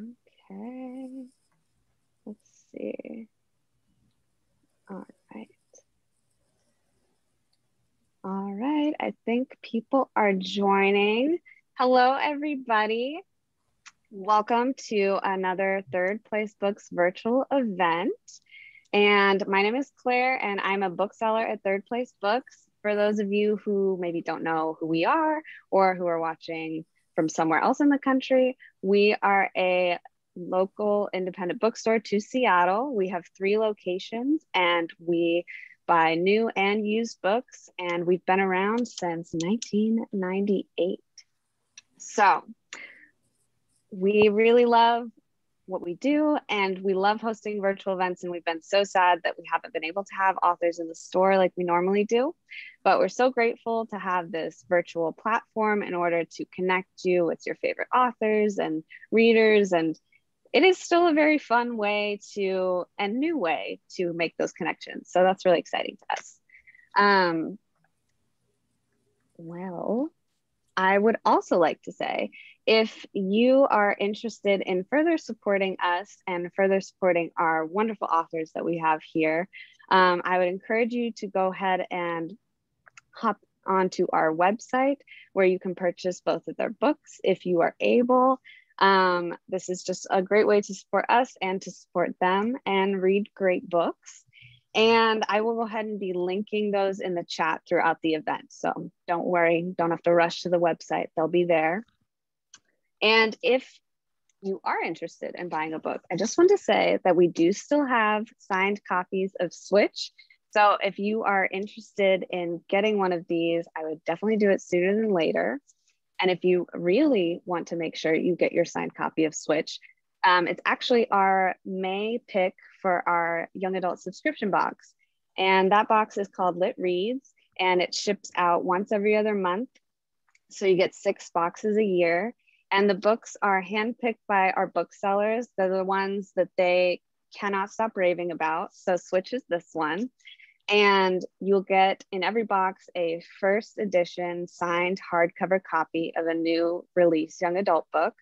Okay. Let's see. All right. All right. I think people are joining. Hello, everybody. Welcome to another Third Place Books virtual event. And my name is Claire, and I'm a bookseller at Third Place Books. For those of you who maybe don't know who we are or who are watching from somewhere else in the country, we are a local independent bookstore to Seattle. We have three locations and we buy new and used books, and we've been around since 1998. So we really love what we do and we love hosting virtual events and we've been so sad that we haven't been able to have authors in the store like we normally do. But we're so grateful to have this virtual platform in order to connect you with your favorite authors and readers and it is still a very fun way to and new way to make those connections. So that's really exciting to us. Um, well i would also like to say if you are interested in further supporting us and further supporting our wonderful authors that we have here um, i would encourage you to go ahead and hop onto our website where you can purchase both of their books if you are able um, this is just a great way to support us and to support them and read great books. And I will go ahead and be linking those in the chat throughout the event. So don't worry, don't have to rush to the website, they'll be there. And if you are interested in buying a book, I just want to say that we do still have signed copies of Switch. So if you are interested in getting one of these, I would definitely do it sooner than later. And if you really want to make sure you get your signed copy of Switch, um, it's actually our May pick for our young adult subscription box. And that box is called Lit Reads and it ships out once every other month. So you get six boxes a year. And the books are handpicked by our booksellers. They're the ones that they cannot stop raving about. So Switch is this one. And you'll get in every box a first edition signed hardcover copy of a new release young adult book.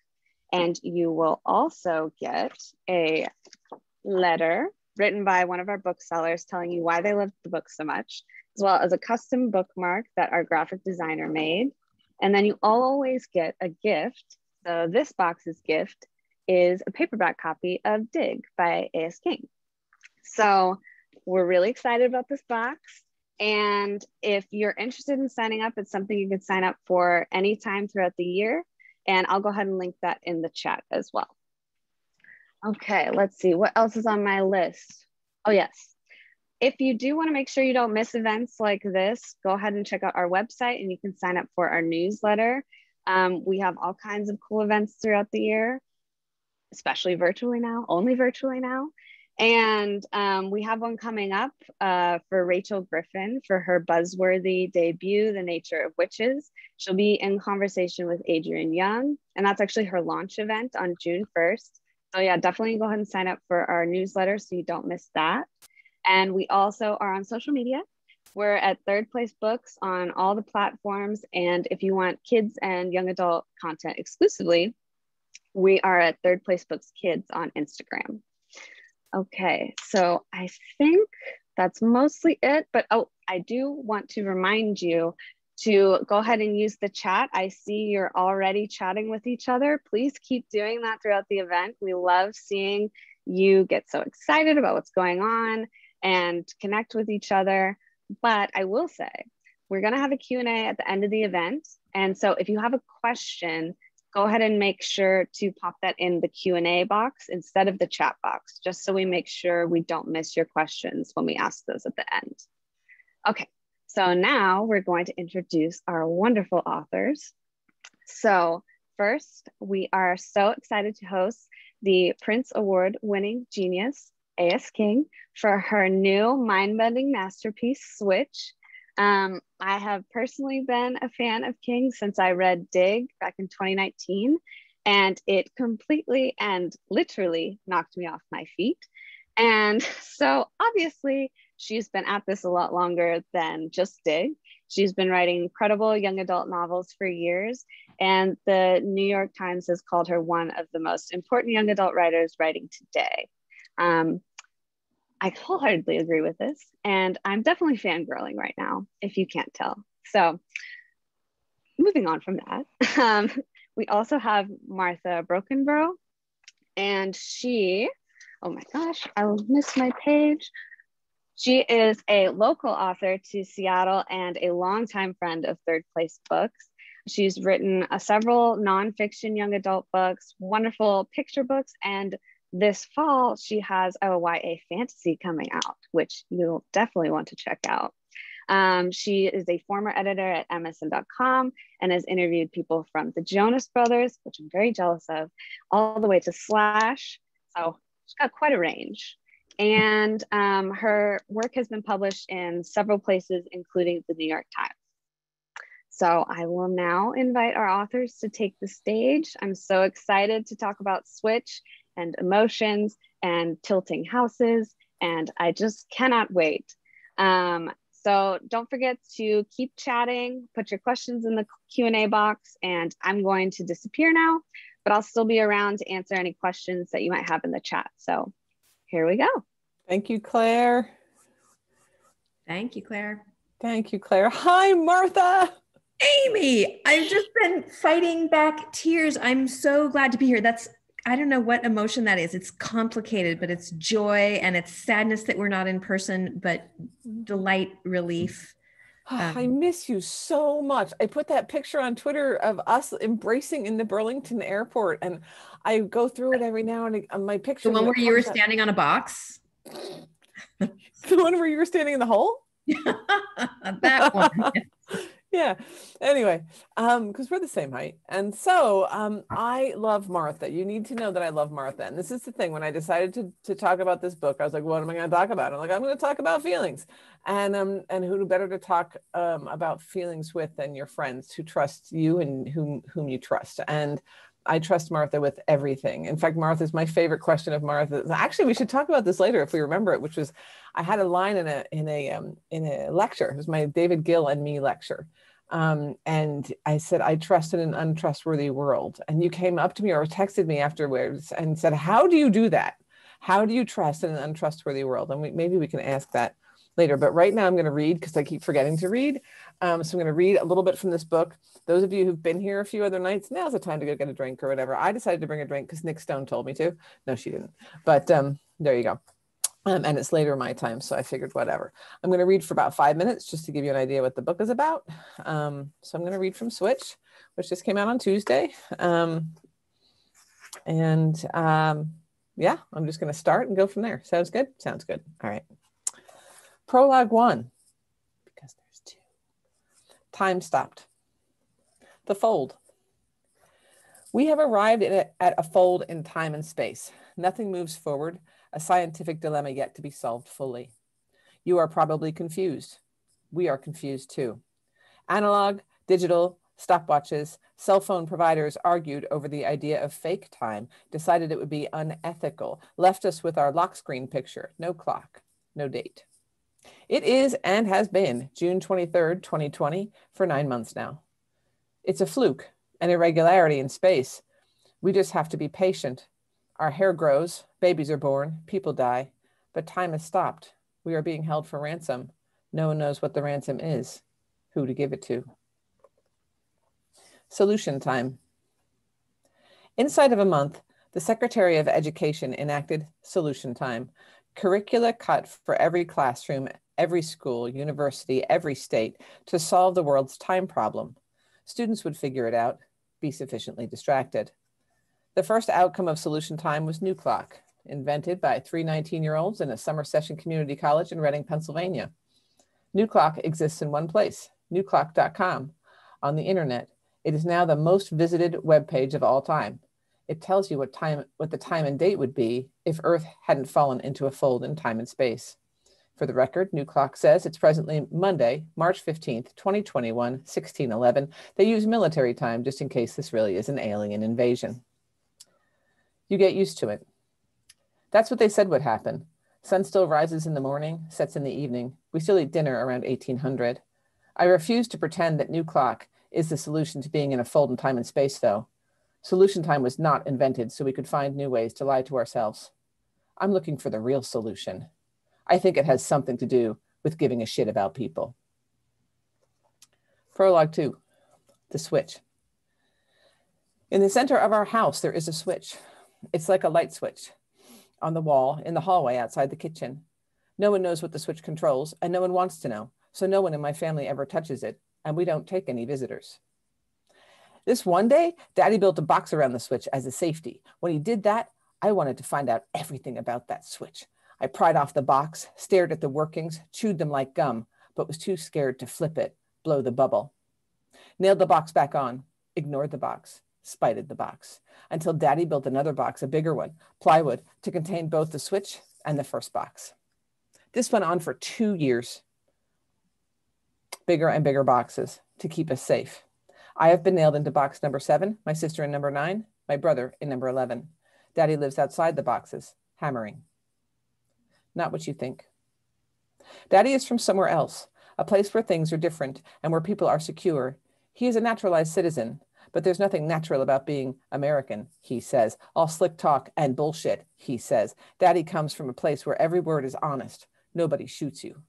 And you will also get a letter written by one of our booksellers telling you why they love the book so much, as well as a custom bookmark that our graphic designer made. And then you always get a gift. So this box's gift is a paperback copy of Dig by A.S. King. So we're really excited about this box. And if you're interested in signing up, it's something you can sign up for anytime throughout the year. And I'll go ahead and link that in the chat as well. Okay, let's see what else is on my list. Oh, yes. If you do want to make sure you don't miss events like this, go ahead and check out our website and you can sign up for our newsletter. Um, we have all kinds of cool events throughout the year, especially virtually now, only virtually now. And um, we have one coming up uh, for Rachel Griffin for her buzzworthy debut, The Nature of Witches. She'll be in conversation with Adrian Young, and that's actually her launch event on June 1st. So, yeah, definitely go ahead and sign up for our newsletter so you don't miss that. And we also are on social media. We're at Third Place Books on all the platforms. And if you want kids and young adult content exclusively, we are at Third Place Books Kids on Instagram. Okay, so I think that's mostly it, but oh, I do want to remind you to go ahead and use the chat. I see you're already chatting with each other. Please keep doing that throughout the event. We love seeing you get so excited about what's going on and connect with each other. But I will say, we're gonna have a Q&A at the end of the event. And so if you have a question, go ahead and make sure to pop that in the Q&A box instead of the chat box, just so we make sure we don't miss your questions when we ask those at the end. Okay, so now we're going to introduce our wonderful authors. So first, we are so excited to host the Printz Award winning genius, A.S. King, for her new mind-bending masterpiece, Switch, um, I have personally been a fan of King since I read Dig back in 2019, and it completely and literally knocked me off my feet. And so, obviously, she's been at this a lot longer than just Dig. She's been writing incredible young adult novels for years, and the New York Times has called her one of the most important young adult writers writing today. Um, I wholeheartedly agree with this, and I'm definitely fangirling right now, if you can't tell. So, moving on from that, um, we also have Martha Brockenbrough, and she, oh my gosh, I will miss my page. She is a local author to Seattle and a longtime friend of Third Place Books. She's written uh, several nonfiction young adult books, wonderful picture books, and this fall she has a YA fantasy coming out, which you'll definitely want to check out. Um, she is a former editor at MSN.com and has interviewed people from the Jonas Brothers, which I'm very jealous of, all the way to Slash. So she's got quite a range. And um, her work has been published in several places, including the New York Times. So I will now invite our authors to take the stage. I'm so excited to talk about Switch and emotions and tilting houses, and I just cannot wait. Um, so don't forget to keep chatting, put your questions in the Q&A box, and I'm going to disappear now, but I'll still be around to answer any questions that you might have in the chat. So here we go. Thank you, Claire. Thank you, Claire. Thank you, Claire. Hi, Martha. Amy, I've just been fighting back tears. I'm so glad to be here. That's I don't know what emotion that is. It's complicated, but it's joy and it's sadness that we're not in person, but delight, relief. Um, I miss you so much. I put that picture on Twitter of us embracing in the Burlington airport, and I go through it every now and again. My picture. The one where you were standing on a box. the one where you were standing in the hole. that one yeah. Anyway um because we're the same height. And so um i love martha. You need to know that i love martha. And this is the thing when i decided to to talk about this book i was like what am i going to talk about? I'm like i'm going to talk about feelings. And um and who better to talk um about feelings with than your friends who trust you and whom whom you trust. And I trust Martha with everything. In fact, Martha's my favorite question of Martha. Actually, we should talk about this later if we remember it, which was I had a line in a in a um, in a lecture. It was my David Gill and me lecture. Um, and I said, I trust in an untrustworthy world. And you came up to me or texted me afterwards and said, How do you do that? How do you trust in an untrustworthy world? And we, maybe we can ask that later. But right now, I'm going to read because I keep forgetting to read. Um, so I'm going to read a little bit from this book. Those of you who've been here a few other nights, now's the time to go get a drink or whatever. I decided to bring a drink because Nic Stone told me to. No, she didn't. But um, there you go. Um, and it's later my time, so I figured whatever. I'm going to read for about five minutes just to give you an idea what the book is about. Um, so I'm going to read from Switch, which just came out on Tuesday. Um, and um, yeah, I'm just going to start and go from there. Sounds good? Sounds good. All right. Prologue one. Time stopped. The fold. We have arrived at a, fold in time and space. Nothing moves forward a scientific dilemma yet to be solved fully. You are probably confused. We are confused too. Analog, digital, stopwatches, cell phone providers argued over the idea of fake time, decided it would be unethical, left us with our lock screen picture, no clock, no date. It is and has been June 23rd, 2020, for nine months now. It's a fluke, an irregularity in space. We just have to be patient our hair grows, babies are born, people die, but time has stopped. We are being held for ransom. No one knows what the ransom is, who to give it to. Solution time. Inside of a month, the Secretary of Education enacted solution time, curricula cut for every classroom, every school, university, every state to solve the world's time problem. Students would figure it out, be sufficiently distracted. The first outcome of Solution Time was New Clock, invented by three 19-year-olds in a summer session community college in Reading, Pennsylvania. New Clock exists in one place, newclock.com. On the internet, it is now the most visited web page of all time. It tells you what time, what the time and date would be if Earth hadn't fallen into a fold in time and space. For the record, New Clock says it's presently Monday, March 15th, 2021, 1611. They use military time just in case this really is an alien invasion you get used to it. That's what they said would happen. Sun still rises in the morning, sets in the evening. We still eat dinner around 1800. I refuse to pretend that new clock is the solution to being in a fold in time and space, though. Solution time was not invented so we could find new ways to lie to ourselves. I'm looking for the real solution. I think it has something to do with giving a shit about people. Prologue two, the switch. In the center of our house, there is a switch. It's like a light switch on the wall in the hallway outside the kitchen. No one knows what the switch controls, and no one wants to know. So no one in my family ever touches it, and we don't take any visitors. This one day, daddy built a box around the switch as a safety. When he did that, I wanted to find out everything about that switch. I pried off the box, stared at the workings, chewed them like gum, but was too scared to flip it, blow the bubble. Nailed the box back on, ignored the box, spited the box, until daddy built another box, a bigger one, plywood, to contain both the switch and the first box. This went on for two years. Bigger and bigger boxes to keep us safe. I have been nailed into box number seven, my sister in number nine, my brother in number 11. Daddy lives outside the boxes, hammering. Not what you think. Daddy is from somewhere else, a place where things are different and where people are secure. He is a naturalized citizen, but there's nothing natural about being American, he says. All slick talk and bullshit, he says. Daddy comes from a place where every word is honest. Nobody shoots you.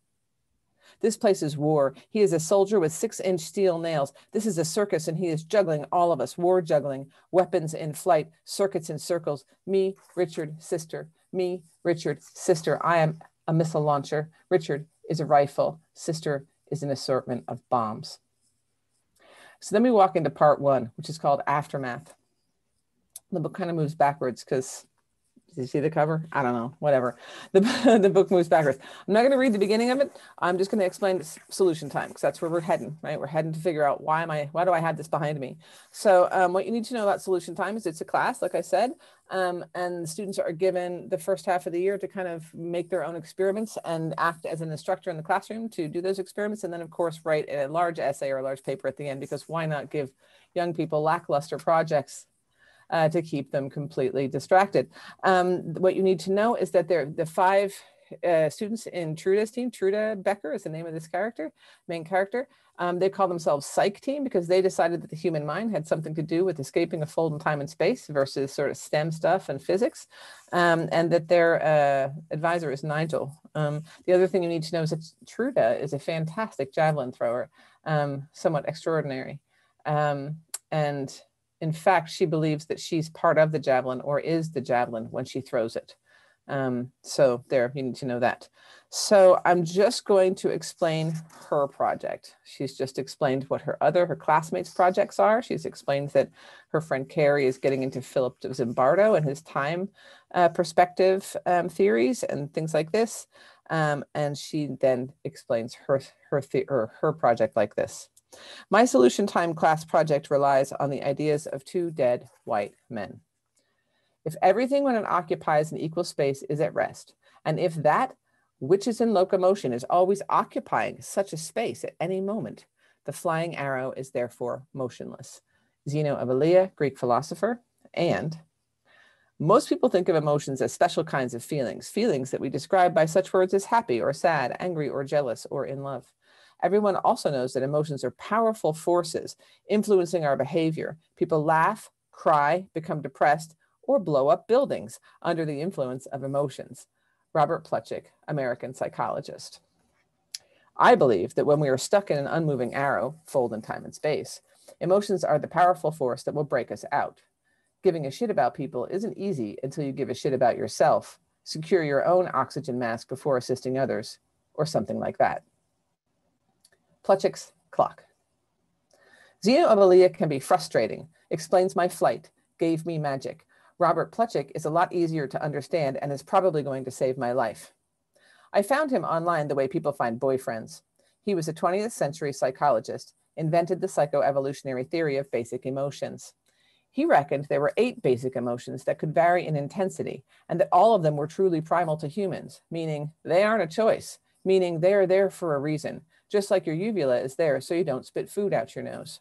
This place is war. He is a soldier with six inch steel nails. This is a circus, and he is juggling all of us, war juggling, weapons in flight, circuits in circles. Me, Richard, sister. Me, Richard, sister. I am a missile launcher. Richard is a rifle. Sister is an assortment of bombs. So then we walk into part one, which is called Aftermath. The book kind of moves backwards because did you see the cover? I don't know, whatever. The, the book moves backwards. I'm not going to read the beginning of it. I'm just going to explain the solution time because that's where we're heading, right? We're heading to figure out why am I, why do I have this behind me? So um, what you need to know about solution time is it's a class, like I said, um, and students are given the first half of the year to kind of make their own experiments and act as an instructor in the classroom to do those experiments. And then of course, write a large essay or a large paper at the end because why not give young people lackluster projects uh, to keep them completely distracted. Um, what you need to know is that there, the five uh, students in Truda's team, Truda Becker is the name of this character, main character. Um, they call themselves Psych Team because they decided that the human mind had something to do with escaping a fold in time and space versus sort of STEM stuff and physics, um, and that their uh, advisor is Nigel. Um, the other thing you need to know is that Truda is a fantastic javelin thrower, um, somewhat extraordinary. Um, and in fact, she believes that she's part of the javelin or is the javelin when she throws it. Um, so there, you need to know that. So I'm just going to explain her project. She's just explained what her other, her classmates' projects are. She's explained that her friend Carrie is getting into Philip Zimbardo and his time uh, perspective um, theories and things like this. Um, and she then explains her, her, her, her project like this. My solution time class project relies on the ideas of two dead white men. If everything when it occupies an equal space is at rest, and if that which is in locomotion is always occupying such a space at any moment, the flying arrow is therefore motionless. Zeno of Elea, Greek philosopher, and most people think of emotions as special kinds of feelings, feelings that we describe by such words as happy or sad, angry or jealous, or in love. Everyone also knows that emotions are powerful forces influencing our behavior. People laugh, cry, become depressed, or blow up buildings under the influence of emotions. Robert Plutchik, American psychologist. I believe that when we are stuck in an unmoving arrow, fold in time and space, emotions are the powerful force that will break us out. Giving a shit about people isn't easy until you give a shit about yourself, secure your own oxygen mask before assisting others, or something like that. Plutchik's clock. Elea can be frustrating, explains my flight, gave me magic. Robert Plutchik is a lot easier to understand and is probably going to save my life. I found him online the way people find boyfriends. He was a 20th century psychologist, invented the psychoevolutionary theory of basic emotions. He reckoned there were eight basic emotions that could vary in intensity and that all of them were truly primal to humans, meaning they aren't a choice, meaning they are there for a reason, just like your uvula is there so you don't spit food out your nose.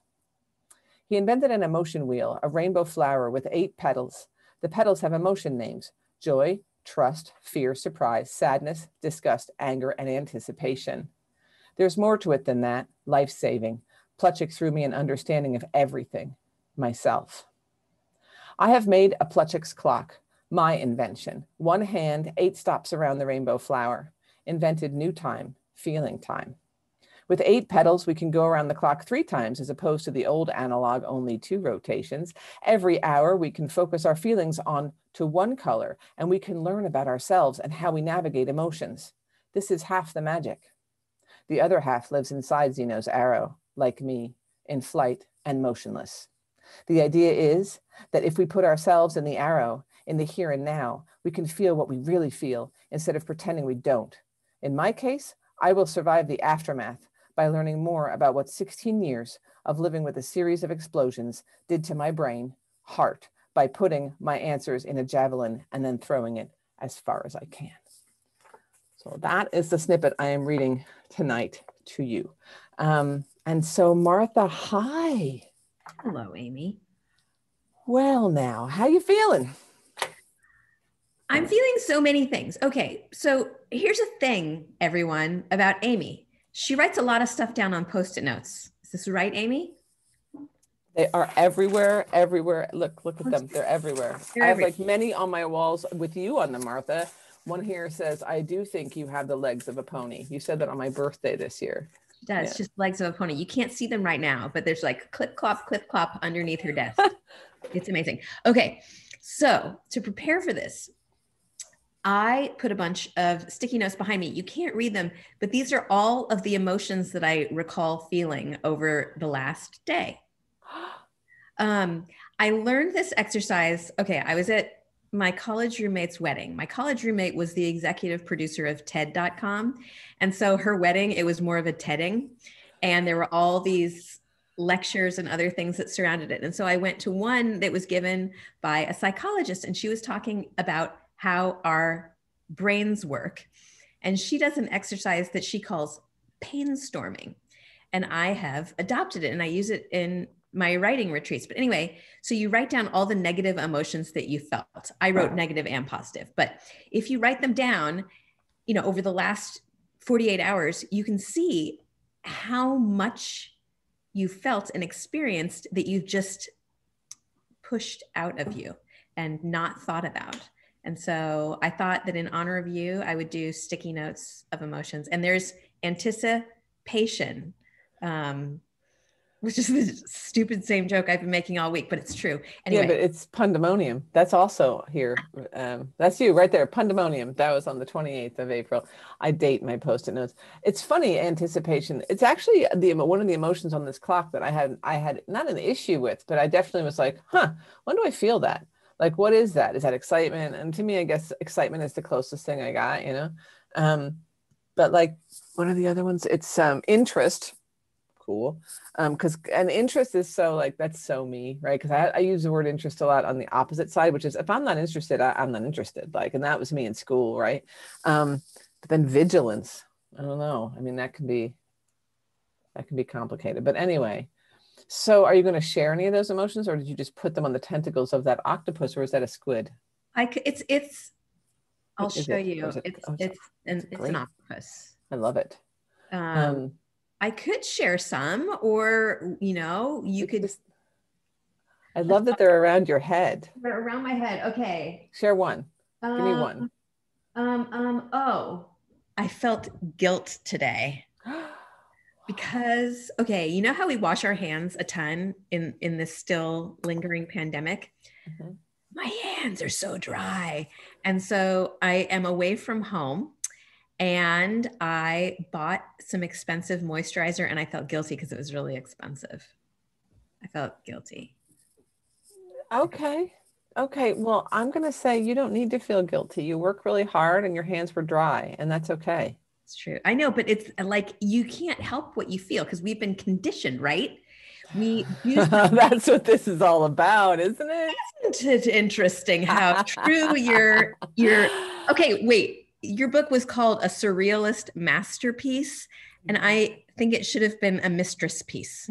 He invented an emotion wheel, a rainbow flower with eight petals. The petals have emotion names, joy, trust, fear, surprise, sadness, disgust, anger, and anticipation. There's more to it than that, life saving. Plutchik threw me an understanding of everything, myself. I have made a Plutchik's clock, my invention. One hand, eight stops around the rainbow flower. Invented new time, feeling time. With eight petals, we can go around the clock three times as opposed to the old analog only two rotations. Every hour, we can focus our feelings on to one color and we can learn about ourselves and how we navigate emotions. This is half the magic. The other half lives inside Zeno's arrow, like me, in flight and motionless. The idea is that if we put ourselves in the arrow, in the here and now, we can feel what we really feel instead of pretending we don't. In my case, I will survive the aftermath by learning more about what 16 years of living with a series of explosions did to my brain, heart, by putting my answers in a javelin and then throwing it as far as I can. So that is the snippet I am reading tonight to you. Um, and so Martha, hi. Hello, Amy. Well, now, how you feeling? I'm feeling so many things. Okay, so here's a thing, everyone, about Amy. She writes a lot of stuff down on post-it notes. Is this right, Amy? They are everywhere, everywhere. Look, look at them. They're everywhere. They're I have everywhere. like many on my walls with you on them, Martha. One here says, I do think you have the legs of a pony. You said that on my birthday this year. She does, yeah. just legs of a pony. You can't see them right now, but there's like clip clop, clip clop underneath her desk. it's amazing. Okay. So to prepare for this, I put a bunch of sticky notes behind me. You can't read them, but these are all of the emotions that I recall feeling over the last day. Um, I learned this exercise. Okay, I was at my college roommate's wedding. My college roommate was the executive producer of TED.com. And so her wedding, it was more of a TEDing. And there were all these lectures and other things that surrounded it. And so I went to one that was given by a psychologist, and she was talking about how our brains work. And she does an exercise that she calls pain storming. And I have adopted it and I use it in my writing retreats. But anyway, so you write down all the negative emotions that you felt. I wrote negative and positive, but if you write them down, you know, over the last 48 hours, you can see how much you felt and experienced that you've just pushed out of you and not thought about. And so I thought that in honor of you, I would do sticky notes of emotions. And there's anticipation, um, which is the stupid same joke I've been making all week, but it's true. Anyway. Yeah, but it's pandemonium. That's also here. Um, that's you right there. Pandemonium. That was on the 28th of April. I date my post-it notes. It's funny anticipation. It's actually the one of the emotions on this clock that I had. I had not an issue with, but I definitely was like, huh. When do I feel that? Like what is that? Is that excitement? And to me i guess excitement is the closest thing i got you know? Um but like one of the other ones? It's um interest. Cool. Um because an interest is so like that's so me right? Because I, I use the word interest a lot on the opposite side which is if i'm not interested I, i'm not interested. Like and that was me in school right? Um but then vigilance. I don't know. I mean that can be that can be complicated. But anyway so are you going to share any of those emotions or did you just put them on the tentacles of that octopus or is that a squid? I could, it's, it's, I'll show it? you. It, it's, oh, it's, it's, it's an octopus. I love it. Um, um, I could share some or, you know, you could. Just, I love that they're around your head. They're around my head. Okay. Share one. Give me one. Um, um, um oh, I felt guilt today. Because okay you know how we wash our hands a ton in in this still lingering pandemic? Mm-hmm. my hands are so dry. And so i am away from home and i bought some expensive moisturizer and i felt guilty because it was really expensive. I felt guilty. Okay. Okay well i'm going to say you don't need to feel guilty. You work really hard and your hands were dry and that's okay it's true. I know, but it's like you can't help what you feel because we've been conditioned, right? We that's what this is all about, isn't it? Isn't it interesting how true your your okay, wait. Your book was called a surrealist masterpiece, and I think it should have been a mistress piece.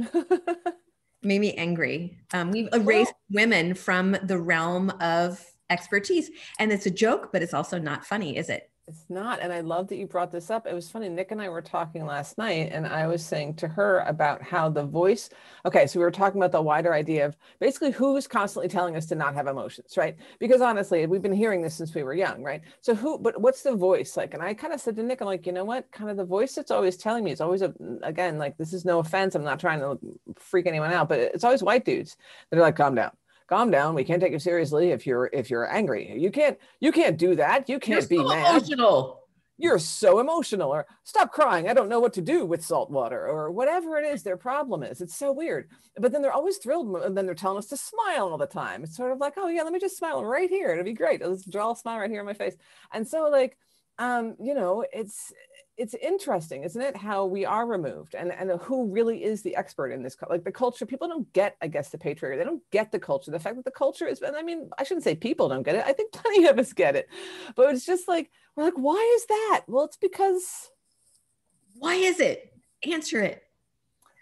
Made me angry. Um, we've erased well, women from the realm of expertise. And it's a joke, but it's also not funny, is it? It's not. And I love that you brought this up. It was funny. Nic and I were talking last night, and I was saying to her about how the voice. Okay, so we were talking about the wider idea of basically who is constantly telling us to not have emotions, right? Because honestly, we've been hearing this since we were young, right? So who, but what's the voice like? And I kind of said to Nic, I'm like, you know what? Kind of the voice that's always telling me, it's always a, again, like, this is no offense. I'm not trying to freak anyone out, but it's always white dudes that are like, calm down calm down. We can't take you seriously if you're if you're angry. You can't you can't do that. You can't you're be so mad. emotional. You're so emotional. Or stop crying. I don't know what to do with salt water or whatever it is their problem is. It's so weird. But then they're always thrilled and then they're telling us to smile all the time. It's sort of like oh yeah let me just smile right here. It'll be great. Let's draw a smile right here on my face. And so like um you know it's it's interesting, isn't it? How we are removed and, and who really is the expert in this, like the culture, people don't get, I guess, the patriarchy. They don't get the culture. The fact that the culture is, and I mean, I shouldn't say people don't get it. I think plenty of us get it, but it's just like, we're like, why is that? Well, it's because. Why is it? Answer it.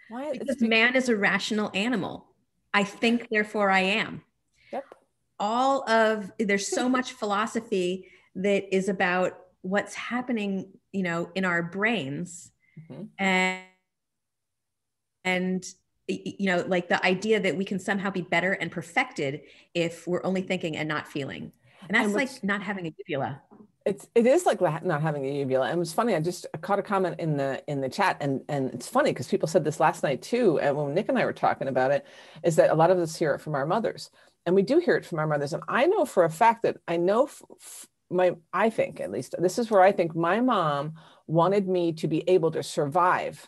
Why? Because, because man is a rational animal. I think, therefore I am. Yep. All of, there's so much philosophy that is about what's happening you know in our brains. Mm-hmm. and and you know like the idea that we can somehow be better and perfected if we're only thinking and not feeling. And that's and like not having a uvula. It's it is like not having a uvula. And it's funny i just caught a comment in the in the chat and and it's funny because people said this last night too and when nic and i were talking about it is that a lot of us hear it from our mothers. And we do hear it from our mothers. And i know for a fact that i know f- my i think at least this is where i think my mom wanted me to be able to survive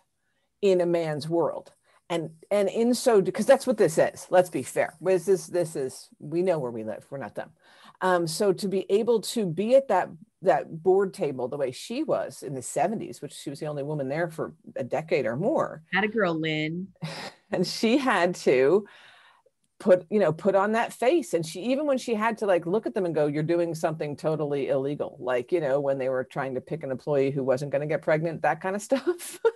in a man's world. And and in so because that's what this is let's be fair. This is this is we know where we live we're not dumb um, so to be able to be at that that board table the way she was in the 70s which she was the only woman there for a decade or more. Had a girl lynn. And she had to put you know put on that face. And she even when she had to like look at them and go you're doing something totally illegal like you know when they were trying to pick an employee who wasn't going to get pregnant that kind of stuff.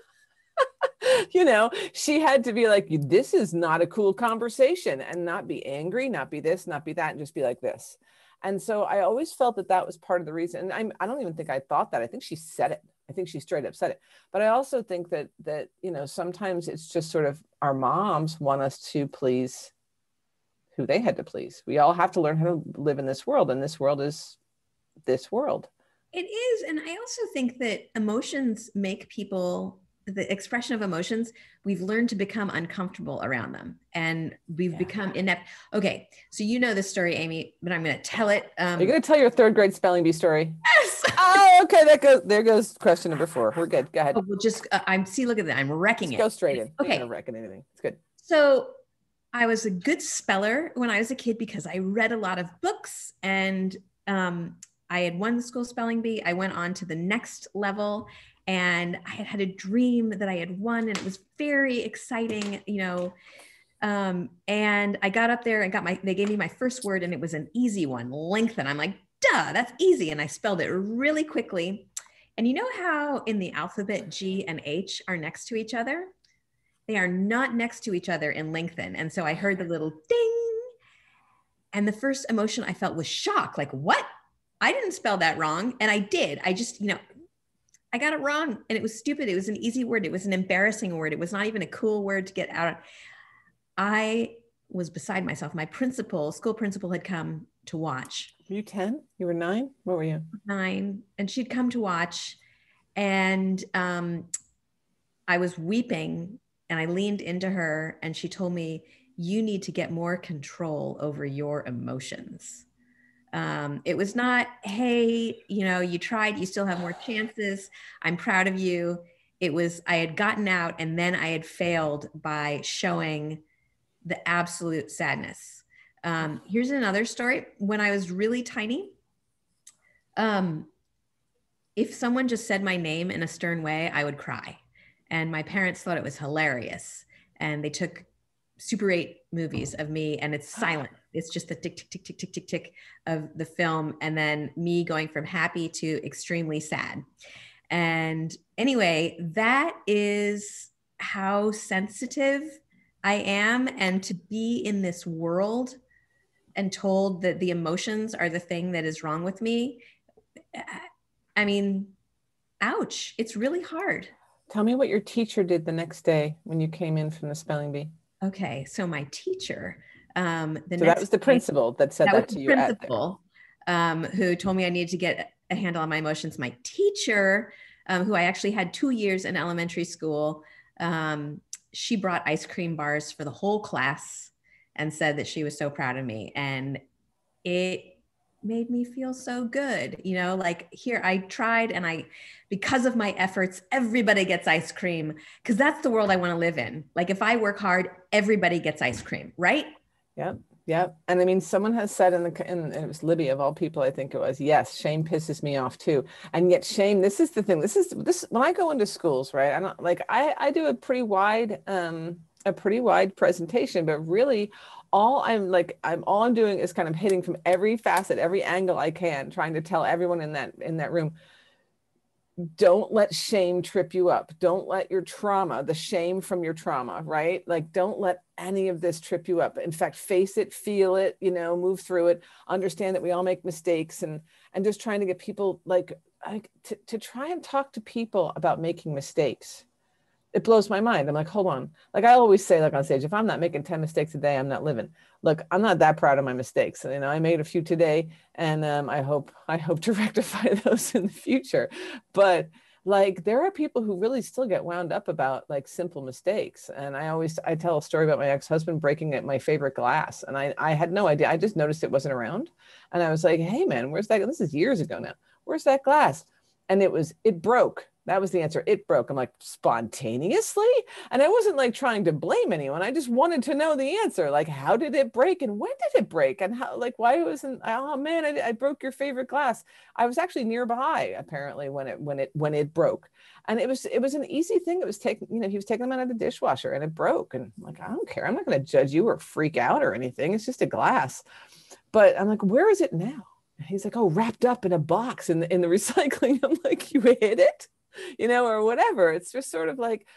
You know she had to be like this is not a cool conversation and not be angry not be this not be that and just be like this. And so i always felt that that was part of the reason and I'm, i don't even think i thought that. I think she said it. I think she straight up said it. But i also think that that you know sometimes it's just sort of our moms want us to please who they had to please. We all have to learn how to live in this world, and this world is this world. It is. And I also think that emotions make people, the expression of emotions, we've learned to become uncomfortable around them and we've yeah. become inept. Okay. So you know this story, Amy, but I'm going to tell it. Um, Are going to tell your third grade spelling bee story? Yes. oh, okay. That goes, there goes question number four. We're good. Go ahead. Oh, well, just, uh, I'm, see, look at that. I'm wrecking just it. Go straight in. Okay. You're wrecking anything. It's good. So I was a good speller when I was a kid because I read a lot of books and um, I had won the school spelling bee. I went on to the next level and I had had a dream that I had won and it was very exciting, you know. Um, and I got up there and got my, they gave me my first word and it was an easy one, lengthen. I'm like, duh, that's easy. And I spelled it really quickly. And you know how in the alphabet G and H are next to each other? They are not next to each other in lengthen. And so I heard the little ding. And the first emotion I felt was shock like, what? I didn't spell that wrong. And I did. I just, you know, I got it wrong. And it was stupid. It was an easy word. It was an embarrassing word. It was not even a cool word to get out. I was beside myself. My principal, school principal, had come to watch. Were you 10? You were nine? What were you? Nine. And she'd come to watch. And um, I was weeping and I leaned into her and she told me, You need to get more control over your emotions. Um, it was not, Hey, you know, you tried, you still have more chances. I'm proud of you. It was, I had gotten out and then I had failed by showing the absolute sadness. Um, here's another story. When I was really tiny, um, if someone just said my name in a stern way, I would cry and my parents thought it was hilarious. And they took super 8 movies of me and it's silent. It's just the tick tick tick tick tick tick tick of the film and then me going from happy to extremely sad. And anyway that is how sensitive i am and to be in this world and told that the emotions are the thing that is wrong with me, I mean, ouch, it's really hard. Tell me what your teacher did the next day when you came in from the spelling bee. Okay, so my teacher, um, the so that was the principal that said that, that to you. Principal, um, who told me I needed to get a handle on my emotions. My teacher, um, who I actually had two years in elementary school, um, she brought ice cream bars for the whole class and said that she was so proud of me. And it made me feel so good. You know, like here I tried and I, because of my efforts, everybody gets ice cream because that's the world I want to live in. Like if I work hard, everybody gets ice cream, right? Yep. Yep. And I mean, someone has said in the, in, it was Libby of all people, I think it was, yes, shame pisses me off too. And yet shame, this is the thing, this is this, when I go into schools, right. I don't like, I, I do a pretty wide, um, a pretty wide presentation, but really all I'm like, I'm all I'm doing is kind of hitting from every facet, every angle I can, trying to tell everyone in that, in that room, don't let shame trip you up. Don't let your trauma, the shame from your trauma, right? Like, don't let any of this trip you up. In fact, face it, feel it, you know, move through it, understand that we all make mistakes and, and just trying to get people like, like to, to try and talk to people about making mistakes it blows my mind. I'm like, hold on. Like I always say, like on stage, if I'm not making 10 mistakes a day, I'm not living. Look, I'm not that proud of my mistakes. You know, I made a few today and um, I hope, I hope to rectify those in the future. But like there are people who really still get wound up about like simple mistakes. And I always, I tell a story about my ex-husband breaking at my favorite glass. And I, I had no idea. I just noticed it wasn't around. And I was like, hey man, where's that? This is years ago now. Where's that glass? And it was, it broke that was the answer. It broke. I'm like, spontaneously? And I wasn't like trying to blame anyone. I just wanted to know the answer. Like, how did it break and when did it break? And how, like, why wasn't, oh man, I, I broke your favorite glass. I was actually nearby apparently when it, when it, when it broke. And it was, it was an easy thing. It was taking, you know, he was taking them out of the dishwasher and it broke. And I'm like, I don't care. I'm not going to judge you or freak out or anything. It's just a glass. But I'm like, where is it now? He's like, oh, wrapped up in a box in the, in the recycling. I'm like, you hit it? you know, or whatever. It's just sort of like,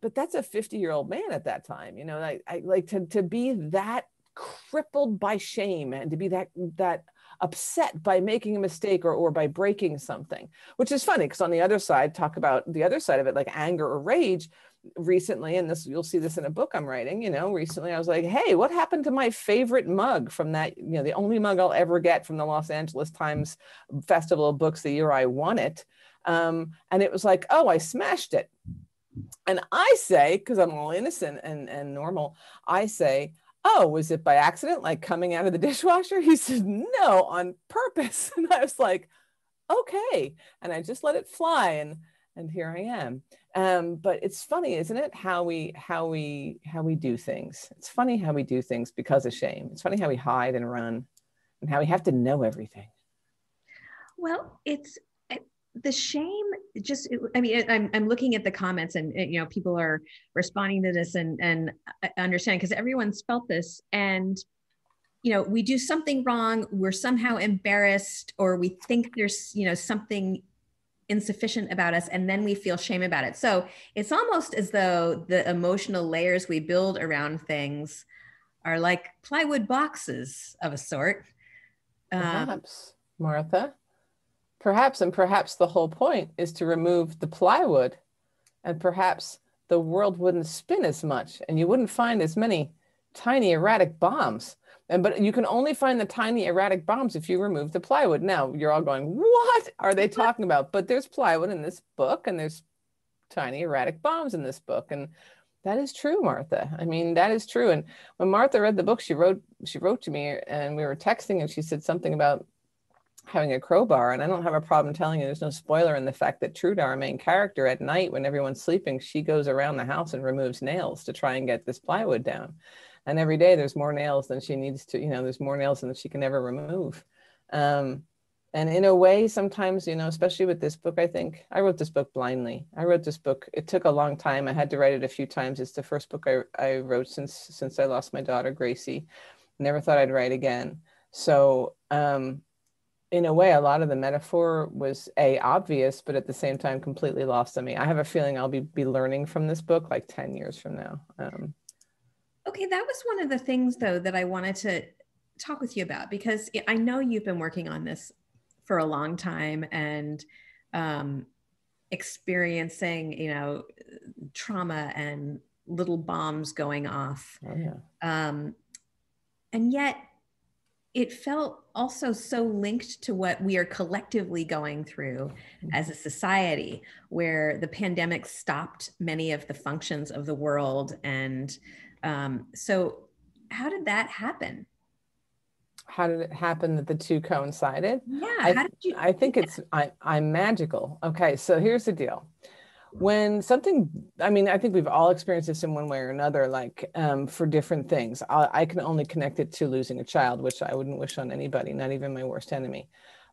but that's a 50 year old man at that time, you know, like I like to, to be that crippled by shame and to be that, that upset by making a mistake or, or by breaking something, which is funny. Cause on the other side, talk about the other side of it, like anger or rage recently, and this, you'll see this in a book I'm writing, you know, recently I was like, Hey, what happened to my favorite mug from that, you know, the only mug I'll ever get from the Los Angeles Times Festival of Books the year I won it um, and it was like, oh, I smashed it. And I say, because I'm all innocent and, and normal, I say, oh, was it by accident, like coming out of the dishwasher? He said, no, on purpose. And I was like, okay. And I just let it fly. And, and here I am. Um, but it's funny, isn't it? How we, how we, how we do things. It's funny how we do things because of shame. It's funny how we hide and run and how we have to know everything. Well, it's the shame just i mean i'm, I'm looking at the comments and you know people are responding to this and and understand because everyone's felt this. And you know we do something wrong we're somehow embarrassed or we think there's you know something insufficient about us and then we feel shame about it. So it's almost as though the emotional layers we build around things are like plywood boxes of a sort. Perhaps um, martha Perhaps, and perhaps the whole point is to remove the plywood, and perhaps the world wouldn't spin as much, and you wouldn't find as many tiny erratic bombs. And but you can only find the tiny erratic bombs if you remove the plywood. Now you're all going, what are they talking about? But there's plywood in this book, and there's tiny erratic bombs in this book, and that is true, Martha. I mean, that is true. And when Martha read the book, she wrote she wrote to me, and we were texting, and she said something about having a crowbar. And I don't have a problem telling you there's no spoiler in the fact that Truda, our main character, at night when everyone's sleeping, she goes around the house and removes nails to try and get this plywood down. And every day there's more nails than she needs to, you know, there's more nails than she can ever remove. Um, and in a way, sometimes, you know, especially with this book, I think I wrote this book blindly. I wrote this book. It took a long time. I had to write it a few times. It's the first book I, I wrote since since I lost my daughter, Gracie. Never thought I'd write again. So um, in a way, a lot of the metaphor was a obvious, but at the same time, completely lost on me. I have a feeling I'll be be learning from this book like ten years from now. Um, okay, that was one of the things though that I wanted to talk with you about because I know you've been working on this for a long time and um, experiencing, you know, trauma and little bombs going off. Oh, yeah. Um, and yet it felt also so linked to what we are collectively going through as a society, where the pandemic stopped many of the functions of the world. And um, so, how did that happen? How did it happen that the two coincided? Yeah, I, you? I think it's I, I'm magical. Okay, so here's the deal when something i mean i think we've all experienced this in one way or another like um, for different things. I, I, can only connect it to losing a child which i wouldn't wish on anybody not even my worst enemy.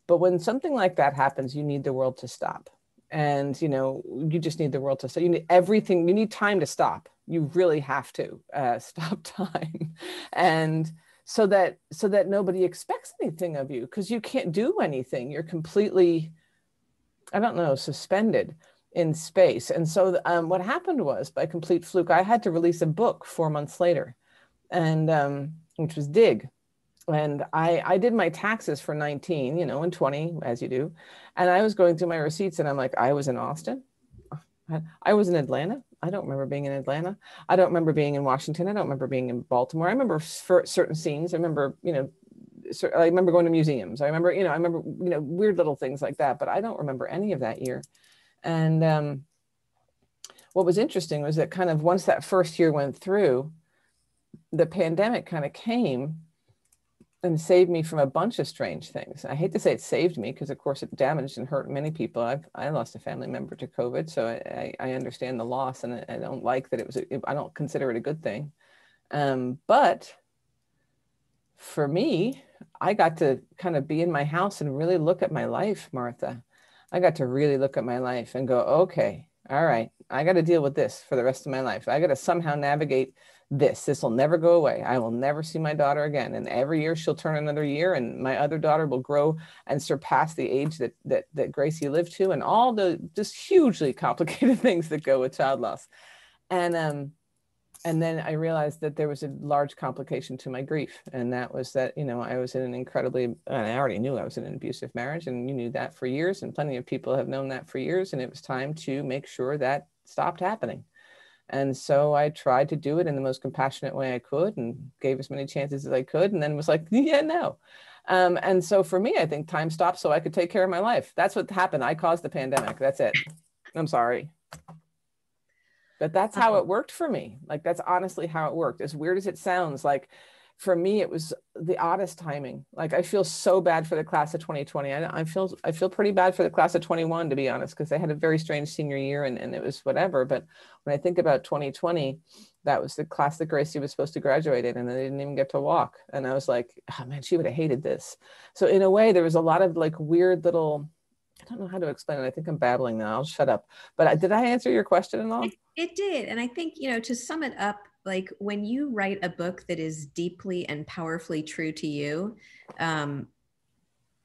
But when something like that happens you need the world to stop. And you know you just need the world to stop you need everything you need time to stop. You really have to uh, stop time. And so that so that nobody expects anything of you because you can't do anything. You're completely i don't know suspended in space. And so um, what happened was, by complete fluke, I had to release a book four months later, and um, which was Dig. And I, I did my taxes for 19, you know, and 20, as you do. And I was going through my receipts and I'm like, I was in Austin. I was in Atlanta. I don't remember being in Atlanta. I don't remember being in Washington. I don't remember being in Baltimore. I remember certain scenes. I remember, you know, I remember going to museums. I remember, you know, I remember, you know, weird little things like that, but I don't remember any of that year. And um, what was interesting was that kind of once that first year went through, the pandemic kind of came and saved me from a bunch of strange things. I hate to say it saved me because, of course, it damaged and hurt many people. I've I lost a family member to COVID, so I, I understand the loss, and I, don't like that it was. A, I don't consider it a good thing. Um, but for me, I got to kind of be in my house and really look at my life, Martha, I got to really look at my life and go, okay, all right, I got to deal with this for the rest of my life. I got to somehow navigate this. This will never go away. I will never see my daughter again. And every year she'll turn another year, and my other daughter will grow and surpass the age that that that Gracie lived to, and all the just hugely complicated things that go with child loss. And um, and then I realized that there was a large complication to my grief, and that was that you know I was in an incredibly, and I already knew I was in an abusive marriage, and you knew that for years, and plenty of people have known that for years, and it was time to make sure that stopped happening. And so I tried to do it in the most compassionate way I could, and gave as many chances as I could, and then was like, yeah, no. Um, and so for me, I think time stopped so I could take care of my life. That's what happened. I caused the pandemic. That's it. I'm sorry but that's how uh-huh. it worked for me like that's honestly how it worked as weird as it sounds like for me it was the oddest timing like i feel so bad for the class of 2020 i, I feel i feel pretty bad for the class of 21 to be honest because they had a very strange senior year and, and it was whatever but when i think about 2020 that was the class that gracie was supposed to graduate in and they didn't even get to walk and i was like oh man she would have hated this so in a way there was a lot of like weird little I don't know how to explain it. I think I'm babbling now. I'll shut up. But did I answer your question at all? It, did. And I think, you know, to sum it up, like when you write a book that is deeply and powerfully true to you, um,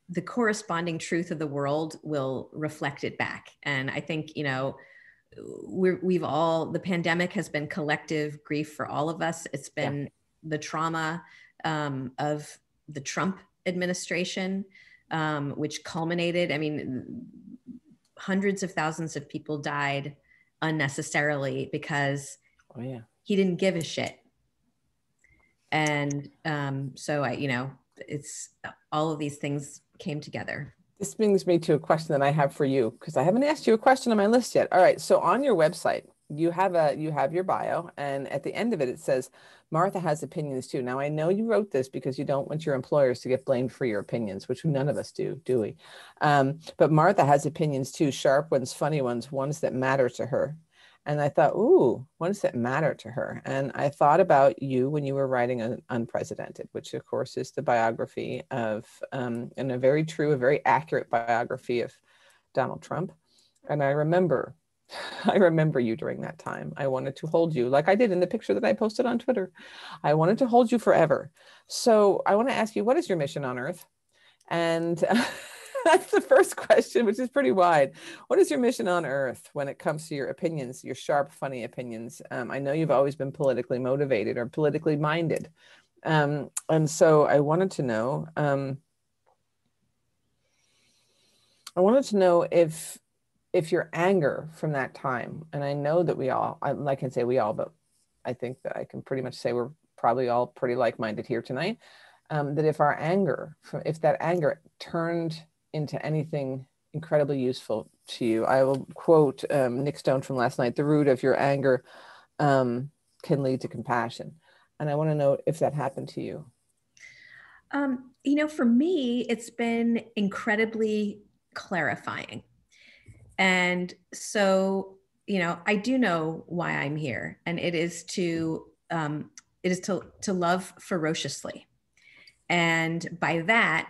the corresponding truth of the world will reflect it back. And I think, you know, we're, we've all, the pandemic has been collective grief for all of us. It's been yeah. the trauma um, of the Trump administration um, which culminated. I mean, hundreds of thousands of people died unnecessarily because oh, yeah. he didn't give a shit. And um, so I, you know, it's all of these things came together. This brings me to a question that I have for you because I haven't asked you a question on my list yet. All right, so on your website, you have a you have your bio and at the end of it it says martha has opinions too. Now i know you wrote this because you don't want your employers to get blamed for your opinions which none of us do do we? Um, but martha has opinions too sharp ones funny ones ones that matter to her. And i thought ooh ones that matter to her. And i thought about you when you were writing an unprecedented which of course is the biography of um, and a very true a very accurate biography of donald trump. And i remember I remember you during that time. I wanted to hold you like I did in the picture that I posted on Twitter. I wanted to hold you forever. So I want to ask you, what is your mission on earth? And that's the first question, which is pretty wide. What is your mission on earth when it comes to your opinions, your sharp, funny opinions? Um, I know you've always been politically motivated or politically minded. Um, and so I wanted to know, um, I wanted to know if if your anger from that time, and I know that we all, I, I can say we all, but I think that I can pretty much say we're probably all pretty like-minded here tonight. Um, that if our anger, if that anger turned into anything incredibly useful to you, I will quote um, Nic Stone from last night: "The root of your anger um, can lead to compassion." And I want to know if that happened to you. Um, you know, for me, it's been incredibly clarifying. And so, you know, I do know why I'm here, and it is to um, it is to to love ferociously, and by that,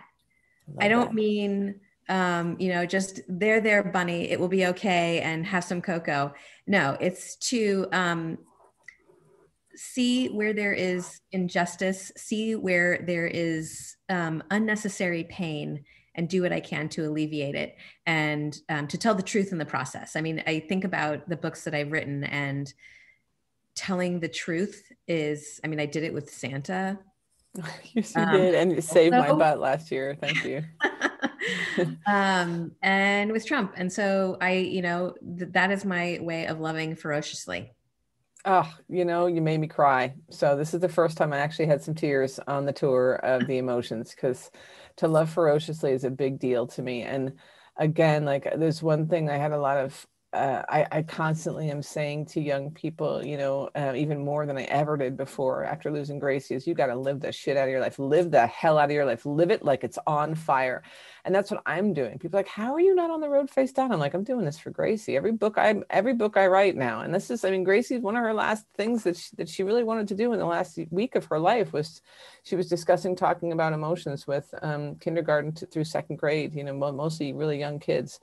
I, I don't that. mean um, you know just there, there, bunny, it will be okay, and have some cocoa. No, it's to um, see where there is injustice, see where there is um, unnecessary pain, and do what I can to alleviate it and um, to tell the truth in the process. I mean, I think about the books that I've written and telling the truth is, I mean, I did it with Santa. yes, you um, did. And you saved also, my butt last year. Thank you. um, and with Trump. And so I, you know, th- that is my way of loving ferociously. Oh, you know, you made me cry. So this is the first time I actually had some tears on the tour of the emotions because to love ferociously is a big deal to me. And again, like there's one thing I had a lot of uh, I, I, constantly am saying to young people, you know, uh, even more than I ever did before after losing Gracie, is you got to live the shit out of your life, live the hell out of your life, live it like it's on fire. And that's what I'm doing. People like, how are you not on the road face down? I'm like, I'm doing this for Gracie. Every book I, every book I write now, and this is, I mean, Gracie's one of her last things that she, that she really wanted to do in the last week of her life was, she was discussing talking about emotions with um, kindergarten to, through second grade, you know, mostly really young kids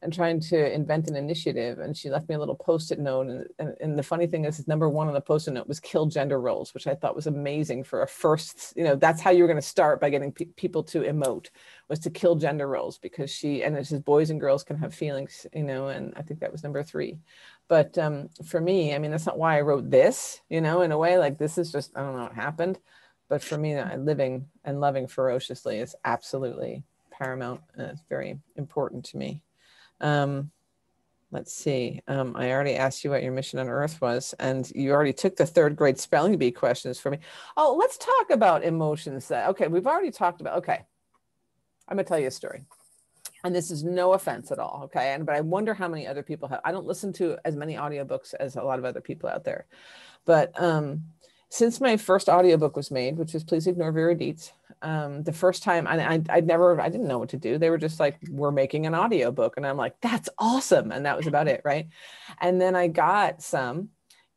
and trying to invent an initiative. And she left me a little post-it note. And, and, and the funny thing is, number one on the post-it note was kill gender roles, which I thought was amazing for a first, you know, that's how you were going to start by getting pe- people to emote was to kill gender roles because she, and it says boys and girls can have feelings, you know, and I think that was number three. But um, for me, I mean, that's not why I wrote this, you know, in a way like this is just, I don't know what happened. But for me, living and loving ferociously is absolutely paramount and it's very important to me. Um, let's see. Um, I already asked you what your mission on Earth was, and you already took the third grade spelling bee questions for me. Oh, let's talk about emotions. That okay, we've already talked about. Okay, I'm gonna tell you a story, and this is no offense at all. Okay, and but I wonder how many other people have. I don't listen to as many audiobooks as a lot of other people out there, but um, since my first audiobook was made, which is Please Ignore Vera Dietz, um, the first time I, I I'd never I didn't know what to do. They were just like, we're making an audiobook. And I'm like, that's awesome. And that was about it. Right. And then I got some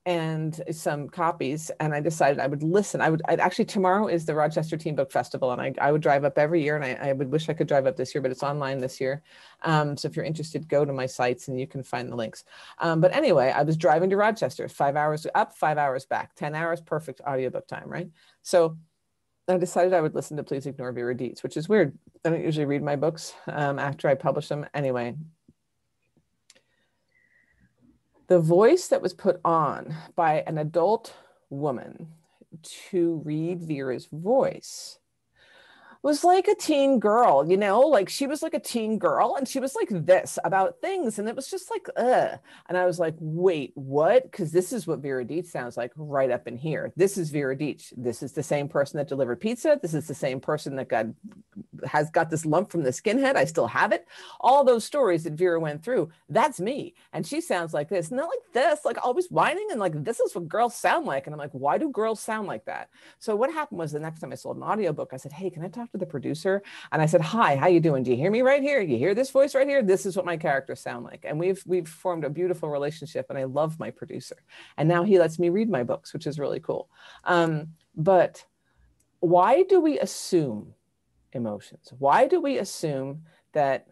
and some copies and i decided i would listen i would I'd actually tomorrow is the rochester teen book festival and i, I would drive up every year and I, I would wish i could drive up this year but it's online this year um, so if you're interested go to my sites and you can find the links um, but anyway i was driving to rochester five hours up five hours back 10 hours perfect audiobook time right so I decided I would listen to Please Ignore Vera Dietz, which is weird. I don't usually read my books um, after I publish them. Anyway, the voice that was put on by an adult woman to read Vera's voice was like a teen girl, you know, like she was like a teen girl and she was like this about things. And it was just like, uh. And I was like, wait, what? Because this is what Vera Dietz sounds like right up in here. This is Vera Dietz. This is the same person that delivered pizza. This is the same person that got has got this lump from the skinhead. I still have it. All those stories that Vera went through, that's me. And she sounds like this, not like this, like always whining and like this is what girls sound like. And I'm like, why do girls sound like that? So what happened was the next time I sold an audiobook, I said, Hey, can I talk to the producer and I said, "Hi, how you doing? Do you hear me right here? You hear this voice right here? This is what my characters sound like." And we've we've formed a beautiful relationship, and I love my producer. And now he lets me read my books, which is really cool. Um, but why do we assume emotions? Why do we assume that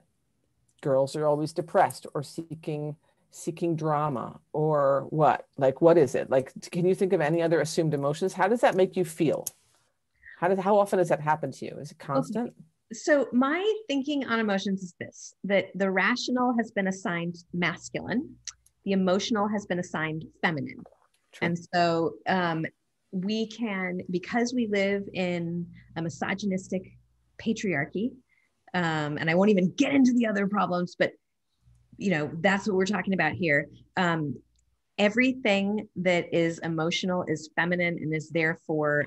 girls are always depressed or seeking seeking drama or what like what is it like can you think of any other assumed emotions how does that make you feel how does how often does that happen to you? Is it constant? So my thinking on emotions is this: that the rational has been assigned masculine, the emotional has been assigned feminine, True. and so um, we can, because we live in a misogynistic patriarchy, um, and I won't even get into the other problems, but you know that's what we're talking about here. Um, everything that is emotional is feminine and is therefore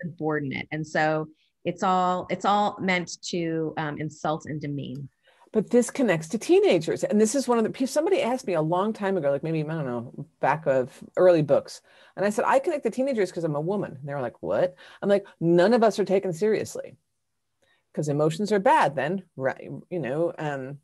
subordinate, and so it's all it's all meant to um, insult and demean. But this connects to teenagers. And this is one of the people somebody asked me a long time ago like maybe i don't know back of early books. And i said i connect to teenagers because i'm a woman. And they were like what? I'm like none of us are taken seriously. Because emotions are bad then right? You know um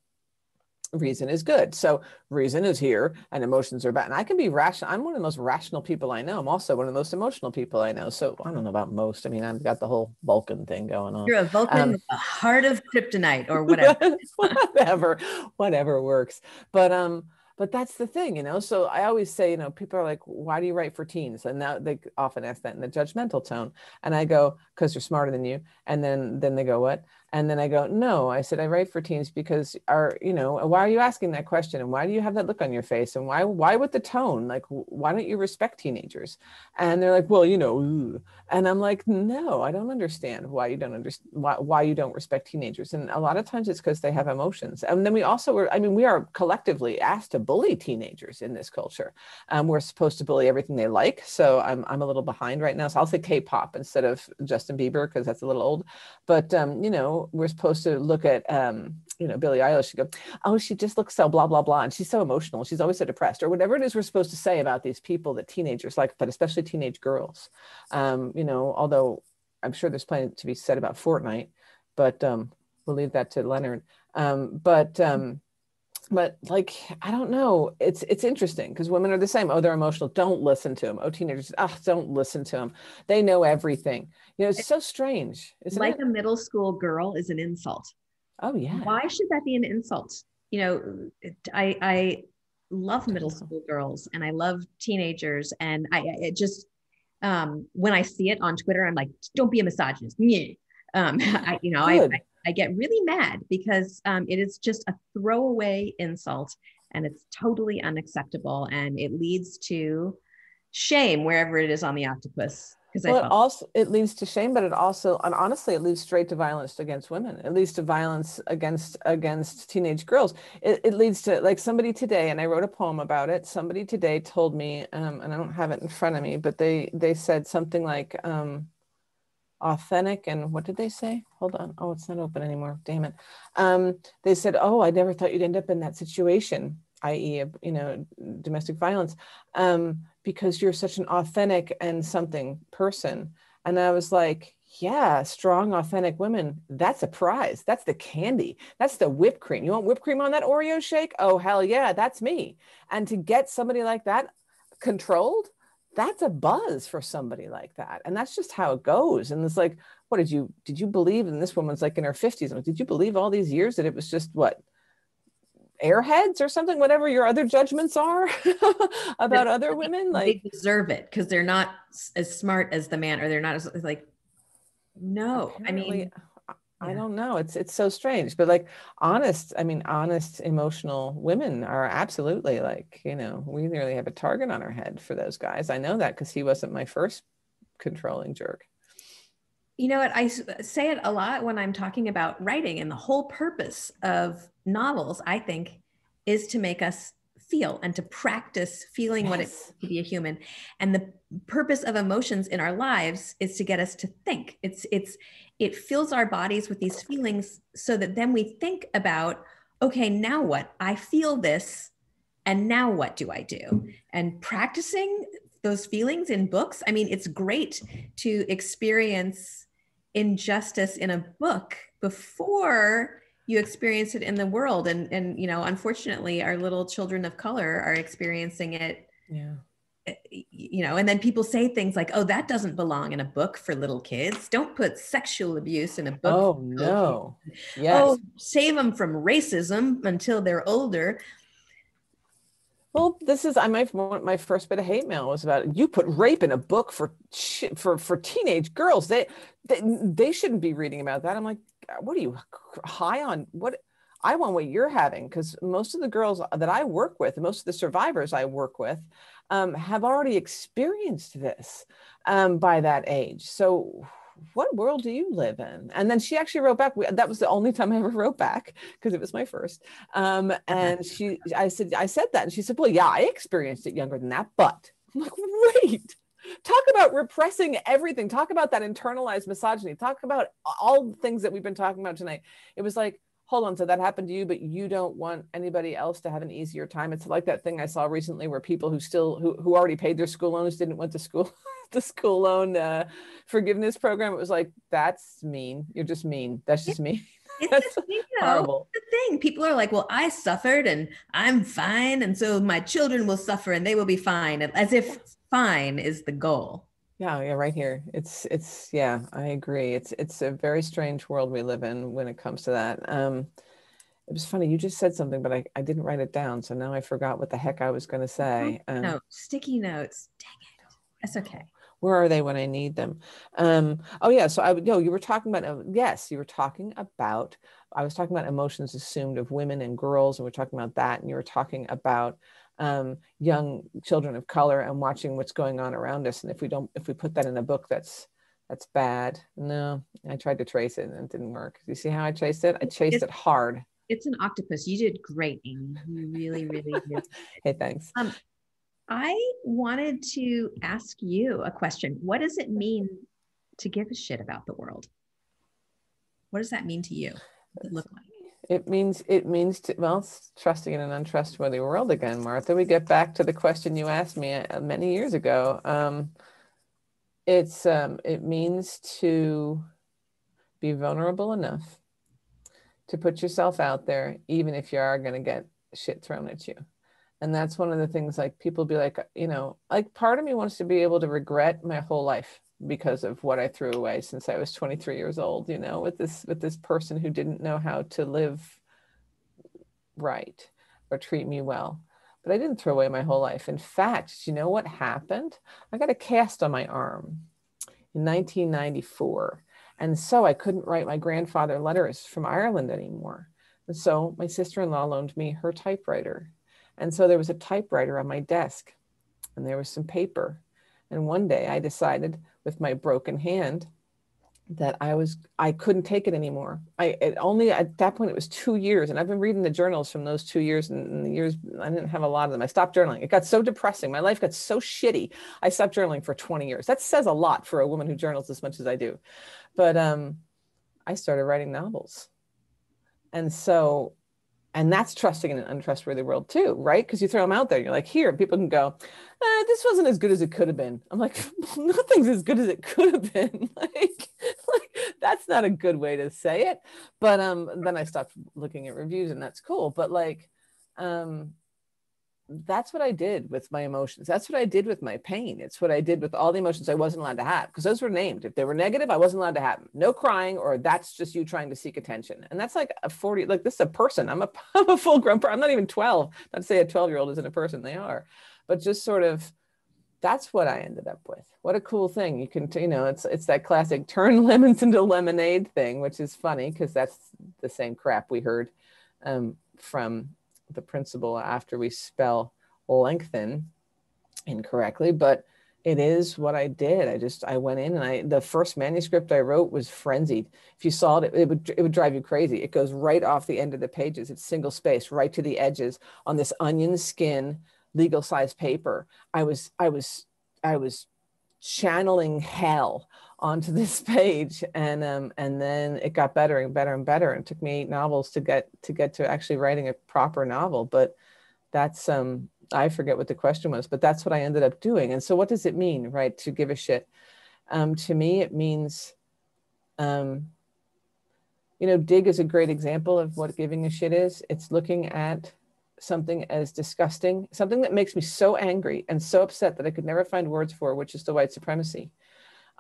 reason is good. So reason is here and emotions are bad. And I can be rational. I'm one of the most rational people I know. I'm also one of the most emotional people I know. So I don't know about most. I mean, I've got the whole Vulcan thing going on. You're a Vulcan um, with a heart of kryptonite or whatever. whatever, whatever works. But um, but that's the thing, you know. So I always say, you know, people are like, why do you write for teens? And now they often ask that in the judgmental tone. And I go, because they're smarter than you. And then then they go, what? And then I go, no, I said, I write for teens because are, you know, why are you asking that question? And why do you have that look on your face? And why, why with the tone? Like, why don't you respect teenagers? And they're like, well, you know, ooh. and I'm like, no, I don't understand why you don't understand why, why you don't respect teenagers. And a lot of times it's because they have emotions. And then we also were, I mean, we are collectively asked to bully teenagers in this culture. Um, we're supposed to bully everything they like. So I'm, I'm a little behind right now. So I'll say K-pop instead of Justin Bieber, because that's a little old, but um, you know, we're supposed to look at um, you know Billie Eilish and go, oh, she just looks so blah blah blah, and she's so emotional, she's always so depressed, or whatever it is we're supposed to say about these people that teenagers like, but especially teenage girls. Um, you know, although I'm sure there's plenty to be said about Fortnite, but um, we'll leave that to Leonard. Um, but um, but like i don't know. It's it's interesting because women are the same. Oh they're emotional. Don't listen to them oh teenagers ah oh, don't listen to them they know everything. You know it's so strange like it? a middle school girl is an insult. Oh yeah. Why should that be an insult? You know i i love middle school girls and i love teenagers and i it just um when i see it on twitter i'm like don't be a misogynist. Um I, you know I, I I get really mad because um, it is just a throwaway insult and it's totally unacceptable and it leads to shame wherever it is on the octopus because well, it also it leads to shame but it also and honestly it leads straight to violence against women. It leads to violence against against teenage girls. It, it leads to like somebody today and i wrote a poem about it. Somebody today told me um, and i don't have it in front of me but they they said something like um, authentic and what did they say? Hold on. Oh it's not open anymore. Damn it. Um, they said oh i never thought you'd end up in that situation i.e you know domestic violence um, because you're such an authentic and something person. And i was like yeah strong authentic women that's a prize. That's the candy. That's the whipped cream. You want whipped cream on that oreo shake? Oh hell yeah that's me. And to get somebody like that controlled that's a buzz for somebody like that and that's just how it goes and it's like what did you did you believe and this woman's like in her 50s like, did you believe all these years that it was just what airheads or something whatever your other judgments are about other women? like they deserve it because they're not as smart as the man or they're not as like no i mean I don't know. It's it's so strange, but like honest, I mean, honest, emotional women are absolutely like you know we nearly have a target on our head for those guys. I know that because he wasn't my first controlling jerk. You know what? I say it a lot when I'm talking about writing, and the whole purpose of novels, I think, is to make us feel and to practice feeling yes. what it's to be a human. And the purpose of emotions in our lives is to get us to think. It's it's it fills our bodies with these feelings so that then we think about okay now what? I feel this and now what do i do? And practicing those feelings in books i mean it's great to experience injustice in a book before you experience it in the world. And and you know unfortunately our little children of color are experiencing it yeah. eh, you know and then people say things like oh that doesn't belong in a book for little kids. Don't put sexual abuse in a book oh no. yes. oh save them from racism until they're older. Well, this is I my my first bit of hate mail was about. You put rape in a book for for for teenage girls. They they they shouldn't be reading about that. I'm like, what are you high on? What I want what you're having because most of the girls that I work with, most of the survivors I work with, um, have already experienced this um, by that age. So, what world do you live in? And then she actually wrote back. That was the only time I ever wrote back because it was my first. Um, and she, I said, I said that, and she said, "Well, yeah, I experienced it younger than that, but." I'm like, wait, talk about repressing everything. Talk about that internalized misogyny. Talk about all the things that we've been talking about tonight. It was like, hold on, so that happened to you, but you don't want anybody else to have an easier time. It's like that thing I saw recently where people who still who, who already paid their school loans didn't went to school the school loan uh, forgiveness program. It was like, that's mean. You're just mean. That's just mean. It's That's the thing, horrible. the thing. People are like, well, I suffered and I'm fine. And so my children will suffer and they will be fine. As if fine is the goal. Yeah, yeah, right here. It's it's yeah, I agree. It's it's a very strange world we live in when it comes to that. Um it was funny, you just said something, but I, I didn't write it down. So now I forgot what the heck I was gonna say. Um, no, sticky notes. Dang it. That's okay where are they when I need them? Um, oh yeah, so I would know you were talking about uh, yes, you were talking about I was talking about emotions assumed of women and girls, and we're talking about that, and you were talking about um, young children of color and watching what's going on around us. And if we don't, if we put that in a book, that's that's bad. No, I tried to trace it and it didn't work. You see how I traced it? I chased it's, it hard. It's an octopus. You did great, Amy. You really, really did. hey, thanks. Um, I wanted to ask you a question. What does it mean to give a shit about the world? What does that mean to you? It look like? It means it means to, well, trusting in an untrustworthy world again, Martha. We get back to the question you asked me uh, many years ago. Um, it's um, it means to be vulnerable enough to put yourself out there, even if you are going to get shit thrown at you and that's one of the things like people be like you know like part of me wants to be able to regret my whole life because of what i threw away since i was 23 years old you know with this with this person who didn't know how to live right or treat me well. But i didn't throw away my whole life. In fact you know what happened? I got a cast on my arm in 1994 and so i couldn't write my grandfather letters from ireland anymore. And so my sister-in-law loaned me her typewriter. And so there was a typewriter on my desk and there was some paper. And one day I decided with my broken hand that I was I couldn't take it anymore. I it only at that point it was two years, and I've been reading the journals from those two years, and, and the years I didn't have a lot of them. I stopped journaling. It got so depressing. My life got so shitty. I stopped journaling for 20 years. That says a lot for a woman who journals as much as I do. But um, I started writing novels, and so and that's trusting in an untrustworthy world too right? Because you throw them out there you're like here people can go eh, this wasn't as good as it could have been. I'm like nothing's as good as it could have been. Like, like that's not a good way to say it. But um then i stopped looking at reviews and that's cool. But like um that's what I did with my emotions. That's what I did with my pain. It's what I did with all the emotions I wasn't allowed to have because those were named. If they were negative, I wasn't allowed to have them. No crying, or that's just you trying to seek attention. And that's like a 40, like this is a person. I'm a, I'm a full grown person. I'm not even 12. Not to say a 12 year old isn't a person, they are. But just sort of, that's what I ended up with. What a cool thing. You can, you know, it's, it's that classic turn lemons into lemonade thing, which is funny because that's the same crap we heard um, from the principle after we spell lengthen incorrectly, but it is what I did. I just I went in and I the first manuscript I wrote was frenzied. If you saw it, it, would it would drive you crazy. It goes right off the end of the pages. It's single space right to the edges on this onion skin legal size paper. I was I was I was channeling hell onto this page and um, and then it got better and better and better and it took me eight novels to get to get to actually writing a proper novel but that's um i forget what the question was but that's what i ended up doing. And so what does it mean right to give a shit? Um, to me it means um, you know dig is a great example of what giving a shit is. It's looking at something as disgusting something that makes me so angry and so upset that i could never find words for which is the white supremacy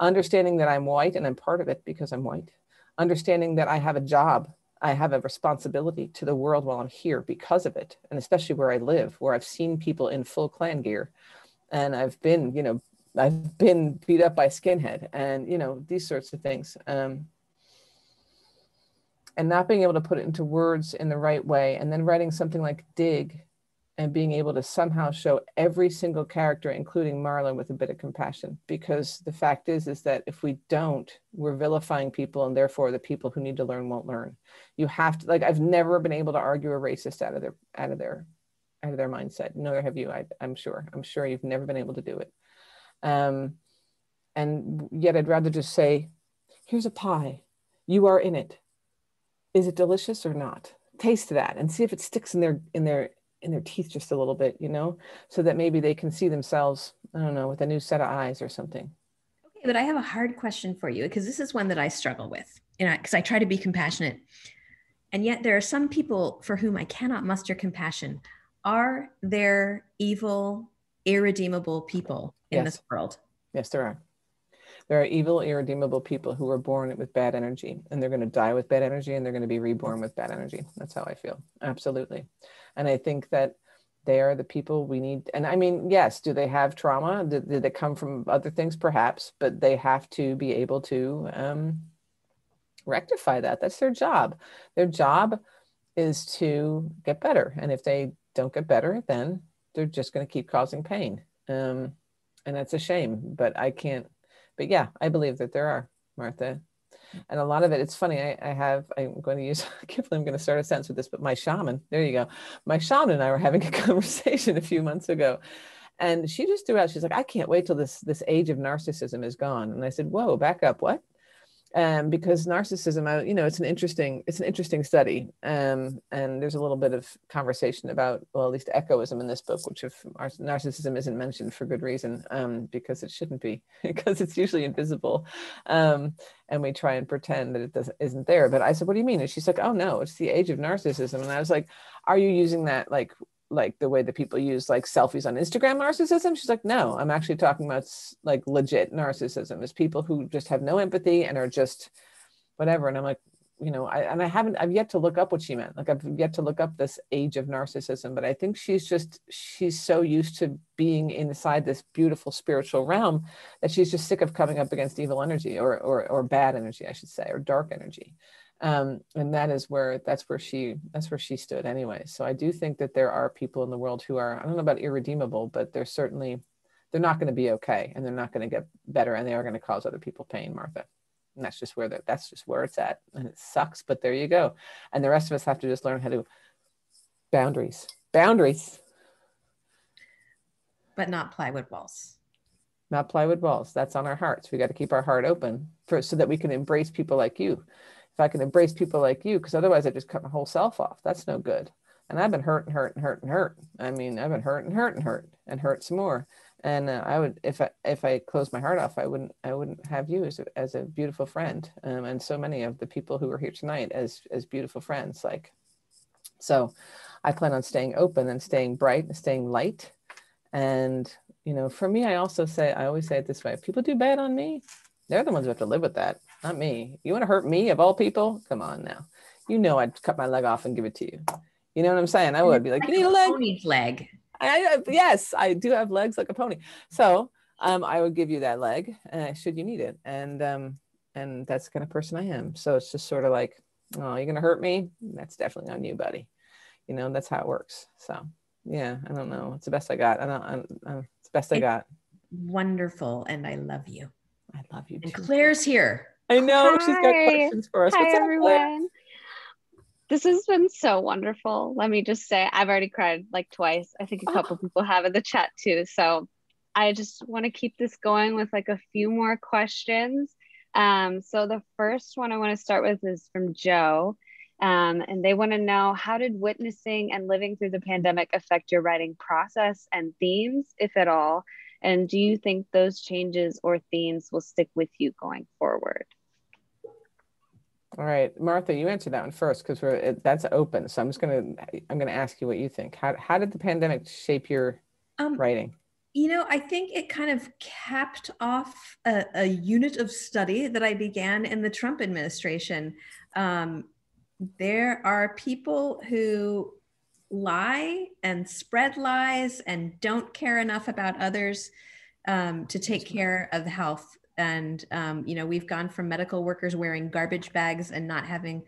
understanding that I'm white and I'm part of it because I'm white, understanding that I have a job, I have a responsibility to the world while I'm here because of it, and especially where I live, where I've seen people in full Klan gear, and I've been, you know, I've been beat up by skinhead, and you know these sorts of things. Um, and not being able to put it into words in the right way and then writing something like dig and being able to somehow show every single character including marla with a bit of compassion. Because the fact is is that if we don't we're vilifying people and therefore the people who need to learn won't learn. You have to like i've never been able to argue a racist out of their out of their out of their mindset. Nor have you I, i'm sure. I'm sure you've never been able to do it. Um, and yet i'd rather just say here's a pie. You are in it. Is it delicious or not? Taste that and see if it sticks in their in their in their teeth just a little bit you know so that maybe they can see themselves i don't know with a new set of eyes or something. Okay but i have a hard question for you because this is one that i struggle with you know because i try to be compassionate. And yet there are some people for whom i cannot muster compassion. Are there evil irredeemable people in Yes. this world? Yes there are. There are evil irredeemable people who are born with bad energy and they're going to die with bad energy and they're going to be reborn with bad energy. That's how i feel. Absolutely and i think that they are the people we need. And i mean yes do they have trauma? Did, did it come from other things? Perhaps but they have to be able to um, rectify that. That's their job. Their job is to get better. And if they don't get better then they're just going to keep causing pain. Um, and that's a shame but i can't but yeah i believe that there are martha and a lot of it it's funny i, I have i'm going to use believe i'm going to start a sentence with this but my shaman there you go. My shaman and i were having a conversation a few months ago and she just threw out she's like i can't wait till this this age of narcissism is gone. And i said whoa back up what um, because narcissism, you know, it's an interesting, it's an interesting study, um, and there's a little bit of conversation about, well, at least echoism in this book, which if narcissism isn't mentioned for good reason, um, because it shouldn't be, because it's usually invisible, um, and we try and pretend that it doesn't isn't there. But I said, what do you mean? And she's like, oh no, it's the age of narcissism, and I was like, are you using that like like the way that people use like selfies on Instagram narcissism. She's like, no, I'm actually talking about like legit narcissism is people who just have no empathy and are just whatever. And I'm like, you know, I, and I haven't, I've yet to look up what she meant. Like I've yet to look up this age of narcissism, but I think she's just, she's so used to being inside this beautiful spiritual realm that she's just sick of coming up against evil energy or, or, or bad energy, I should say, or dark energy um, and that is where that's where she that's where she stood anyway. So i do think that there are people in the world who are i don't know about irredeemable but they're certainly they're not going to be okay and they're not going to get better and they are going to cause other people pain martha. And that's just where they're that's just where it's at. And it sucks but there you go. And the rest of us have to just learn how to boundaries boundaries. But not plywood walls. Not plywood walls. That's on our hearts. We got to keep our heart open for so that we can embrace people like you if i can embrace people like you because otherwise i just cut my whole self off. That's no good. And i've been hurt and hurt and hurt and hurt. I mean i've been hurt and hurt and hurt and hurt some more. And uh, i would if i if i closed my heart off i wouldn't i wouldn't have you as a, as a beautiful friend. Um, and so many of the people who are here tonight as as beautiful friends like so i plan on staying open and staying bright and staying light. And you know for me i also say i always say it this way if people do bad on me they're the ones who have to live with that not me you want to hurt me of all people come on now you know i'd cut my leg off and give it to you you know what i'm saying i would be like you need a leg pony's leg I, yes, I do have legs like a pony. So um, I would give you that leg uh, should you need it. And um, and that's the kind of person I am. So it's just sort of like, oh, you're gonna hurt me? That's definitely on you, buddy. You know, that's how it works. So yeah, I don't know. It's the best I got. I don't. I, I, it's the best I got. wonderful and i love you I love you. and too. claire's here I know she's got questions for us. Hi, What's up, everyone. This has been so wonderful. Let me just say, I've already cried like twice. I think a couple people have in the chat too. So I just want to keep this going with like a few more questions. Um, so the first one I want to start with is from Joe. Um, and they want to know how did witnessing and living through the pandemic affect your writing process and themes, if at all? And do you think those changes or themes will stick with you going forward? All right, Martha, you answer that one first because we're that's open. So I'm just gonna I'm gonna ask you what you think. How how did the pandemic shape your um, writing? You know, I think it kind of capped off a, a unit of study that I began in the Trump administration. Um, there are people who lie and spread lies and don't care enough about others um, to take care of the health. And, um, you know, we've gone from medical workers wearing garbage bags and not having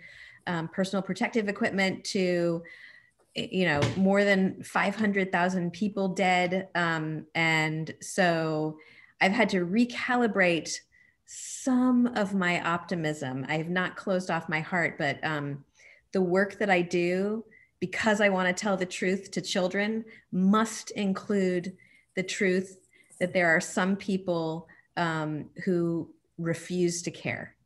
um, personal protective equipment to you know more than 500000 people dead. Um, and so i've had to recalibrate some of my optimism. I have not closed off my heart but um, the work that i do because i want to tell the truth to children must include the truth that there are some people um, who refuse to care.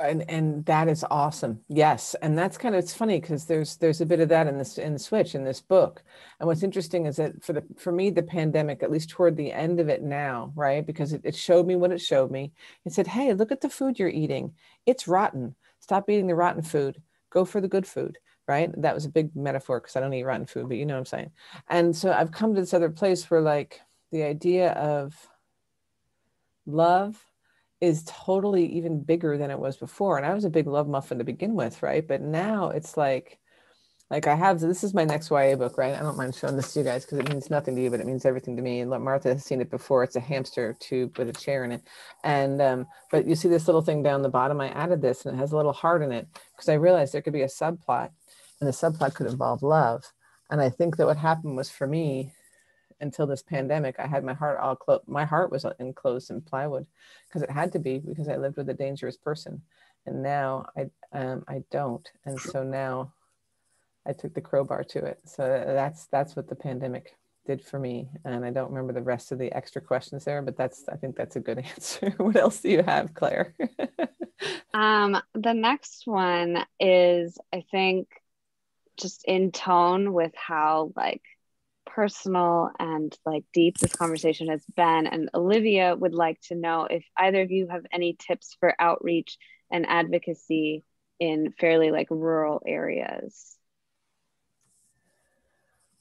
And and that is awesome. Yes. And that's kind of it's funny because there's there's a bit of that in this in the switch in this book. And what's interesting is that for the for me the pandemic at least toward the end of it now right? Because it, it showed me what it showed me. It said hey look at the food you're eating. It's rotten. Stop eating the rotten food. Go for the good food right? That was a big metaphor because i don't eat rotten food but you know what i'm saying. And so i've come to this other place where like the idea of love is totally even bigger than it was before. And I was a big love muffin to begin with, right? But now it's like, like I have this is my next YA book, right? I don't mind showing this to you guys because it means nothing to you, but it means everything to me. And Martha has seen it before. It's a hamster tube with a chair in it, and um, but you see this little thing down the bottom. I added this, and it has a little heart in it because I realized there could be a subplot, and the subplot could involve love. And I think that what happened was for me until this pandemic, I had my heart all closed. My heart was enclosed in plywood because it had to be because I lived with a dangerous person, and now I um, I don't, and so now I took the crowbar to it. So that's that's what the pandemic did for me, and I don't remember the rest of the extra questions there, but that's I think that's a good answer. what else do you have, Claire? um, the next one is I think just in tone with how like personal and like deep this conversation has been. And Olivia would like to know if either of you have any tips for outreach and advocacy in fairly like rural areas.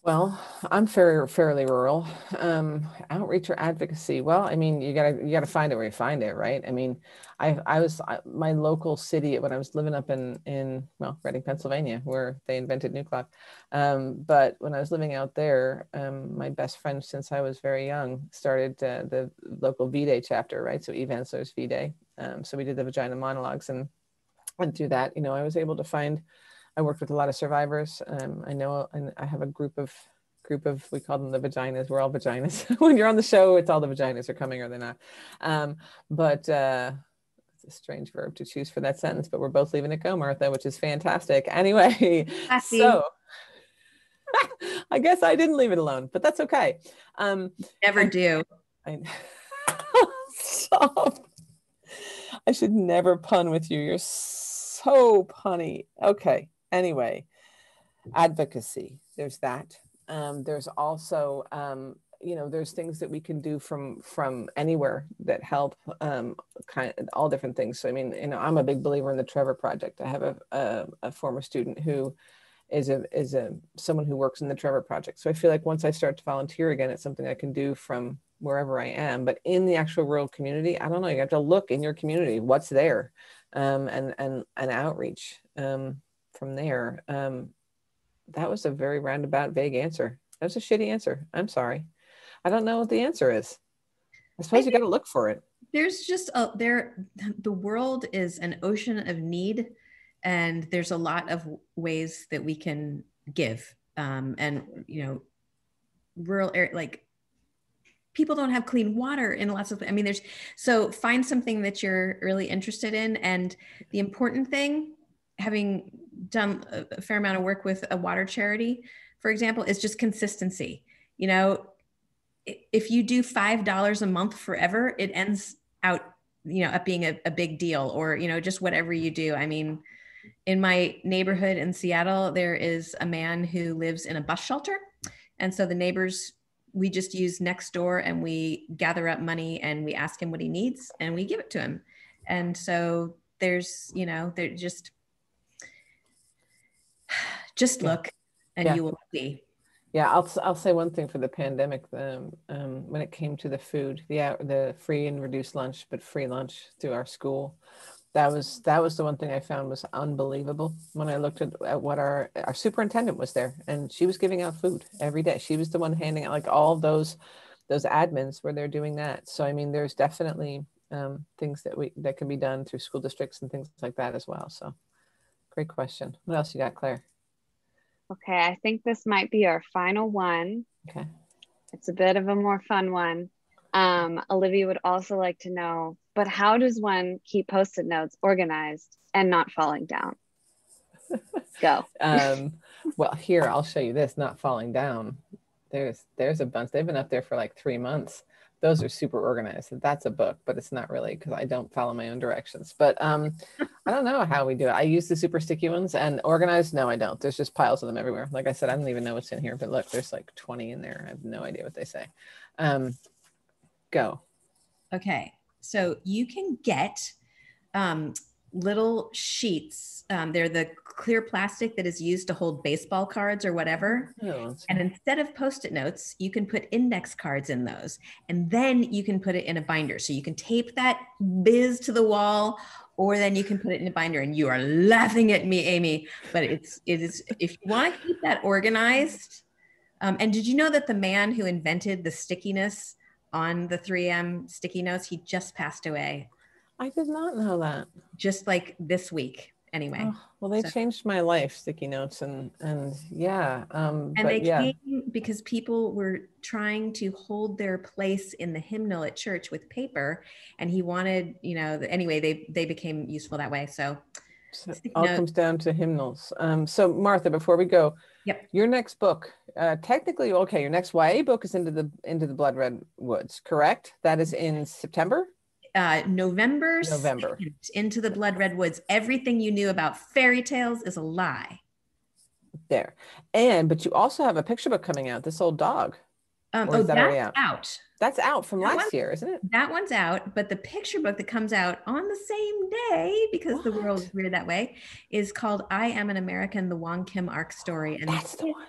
Well, I'm fairly fairly rural. Um, outreach or advocacy. Well, I mean, you gotta you gotta find it where you find it, right? I mean, I I was I, my local city when I was living up in in well Reading, Pennsylvania, where they invented New Clock. Um, but when I was living out there, um, my best friend since I was very young started uh, the local V Day chapter, right? So Ensler's V Day. Um, so we did the vagina monologues and went through that. You know, I was able to find I worked with a lot of survivors. Um, I know, and I have a group of group of we call them the vaginas. We're all vaginas. when you're on the show, it's all the vaginas are coming or they're not. Um, but uh, it's a strange verb to choose for that sentence. But we're both leaving it go, Martha, which is fantastic. Anyway, so I guess I didn't leave it alone, but that's okay. Um, Never do. I, stop. I should never pun with you. You're so punny. Okay anyway, advocacy, there's that. Um, there's also, um, you know, there's things that we can do from from anywhere that help um, kind of all different things. So I mean, you know, I'm a big believer in the Trevor Project. I have a, a, a former student who is a is a someone who works in the Trevor Project. So I feel like once I start to volunteer again, it's something I can do from wherever I am. But in the actual rural community, I don't know. You have to look in your community, what's there, um, and and and outreach. Um, from there. Um, that was a very roundabout, vague answer. That was a shitty answer. I'm sorry. I don't know what the answer is. I suppose I you got to look for it. There's just a there. The world is an ocean of need, and there's a lot of ways that we can give. Um, and you know, rural area like people don't have clean water in lots of i mean there's so find something that you're really interested in and the important thing having done a fair amount of work with a water charity, for example, is just consistency. You know, if you do five dollars a month forever, it ends out, you know, up being a, a big deal, or you know, just whatever you do. I mean, in my neighborhood in Seattle, there is a man who lives in a bus shelter, and so the neighbors we just use next door and we gather up money and we ask him what he needs and we give it to him. And so there's, you know, there just just look and yeah. you will see. Yeah, I'll I'll say one thing for the pandemic. Um, um, when it came to the food, the the free and reduced lunch, but free lunch through our school, that was that was the one thing I found was unbelievable. When I looked at, at what our our superintendent was there, and she was giving out food every day. She was the one handing out like all those those admins where they're doing that. So I mean, there's definitely um, things that we that can be done through school districts and things like that as well. So Great question. What else you got, Claire? Okay, I think this might be our final one. Okay. It's a bit of a more fun one. Um, Olivia would also like to know, but how does one keep post-it notes organized and not falling down? Go. um, well, here I'll show you this. Not falling down. There's there's a bunch. They've been up there for like three months. Those are super organized. That's a book, but it's not really because I don't follow my own directions. But um, I don't know how we do it. I use the super sticky ones and organized. No, I don't. There's just piles of them everywhere. Like I said, I don't even know what's in here. But look, there's like 20 in there. I have no idea what they say. Um, go. Okay, so you can get um, little sheets. Um, they're the clear plastic that is used to hold baseball cards or whatever. Oh, And instead of post it notes, you can put index cards in those. And then you can put it in a binder. So you can tape that biz to the wall, or then you can put it in a binder. And you are laughing at me, Amy. But it's, it is, if you want to keep that organized. Um, and did you know that the man who invented the stickiness on the 3M sticky notes, he just passed away I did not know that. just like this week anyway. Oh, well, they So- changed my life, sticky notes, and and yeah, um, and they yeah, came because people were trying to hold their place in the hymnal at church with paper and he wanted you know the- anyway they they became useful that way so so it all note. comes down to hymnals. Um, so Martha, before we go, Yep. your next book, uh, technically, okay, your next YA book is into the into the blood red woods, correct? That is in September. Uh november November. into the blood red woods everything you knew about fairy tales is a lie There, and but you also have a picture book coming out. This old dog. um, oh that that's out That's out from That last year, isn't it? that one's out but the picture book that comes out on the same day because the world What? is weird that way is called i am an american the Wong Kim Ark story and That's the one.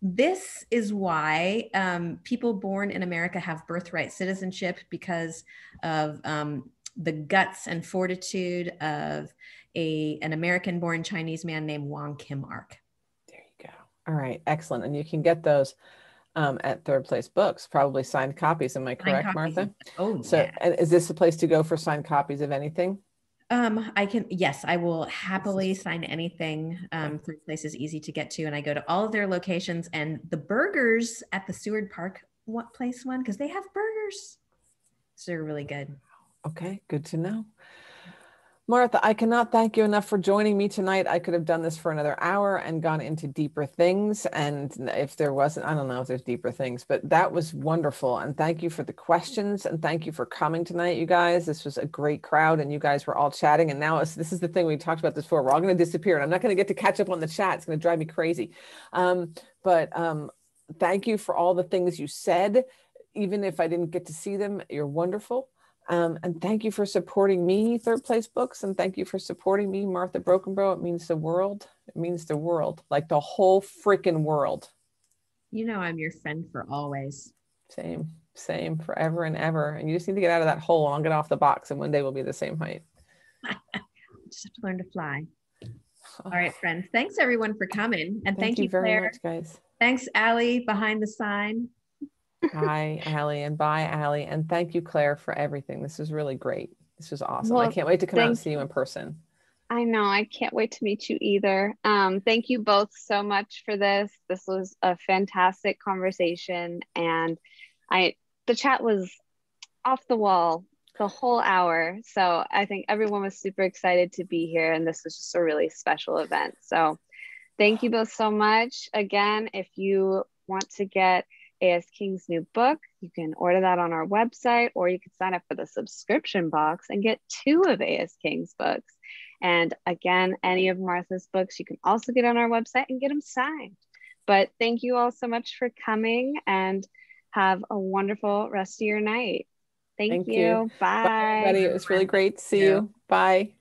This is why um, people born in America have birthright citizenship because of um, the guts and fortitude of a an American born Chinese man named Wong Kim Ark. There you go. All right, excellent. And you can get those um, at Third Place Books, probably signed copies. Am I correct. Martha? Oh, So, yeah. is this the place to go for signed copies of anything? Um, I can yes, I will happily sign anything. Um, Third Place is easy to get to, and I go to all of their locations and the burgers at the Seward Park what place one because they have burgers. So they're really good. Okay, good to know. Martha, I cannot thank you enough for joining me tonight. I could have done this for another hour and gone into deeper things. And if there wasn't, I don't know if there's deeper things, but that was wonderful. And thank you for the questions and thank you for coming tonight, you guys. This was a great crowd and you guys were all chatting. And now this is the thing we talked about this before. We're all going to disappear and I'm not going to get to catch up on the chat. It's going to drive me crazy. Um, but um, thank you for all the things you said. Even if I didn't get to see them, you're wonderful. Um, and thank you for supporting me, Third Place Books, and thank you for supporting me, Martha Brockenbrough. It means the world. It means the world, like the whole freaking world. You know I'm your friend for always. Same, same, forever and ever. And you just need to get out of that hole, and I'll get off the box, and one day we'll be the same height. Just have to learn to fly. All right, friends. Thanks everyone for coming. And thank, you, very Claire. much, guys. Thanks, Allie, behind the sign. Hi, Allie, and bye, Allie, and thank you, Claire, for everything. This was really great. This was awesome. I can't wait to come out and see you in person. I know. I can't wait to meet you either. Um, thank you both so much for this. This was a fantastic conversation, and I the chat was off the wall the whole hour. So I think everyone was super excited to be here, and this was just a really special event. So thank you both so much. Again, if you want to get AS King's new book, you can order that on our website, or you can sign up for the subscription box and get two of AS King's books. And again, any of Martha's books you can also get on our website and get them signed. But thank you all so much for coming and have a wonderful rest of your night. Thank, Thank you. you. Bye. Bye, everybody. It was really great to see Yeah. you. Bye.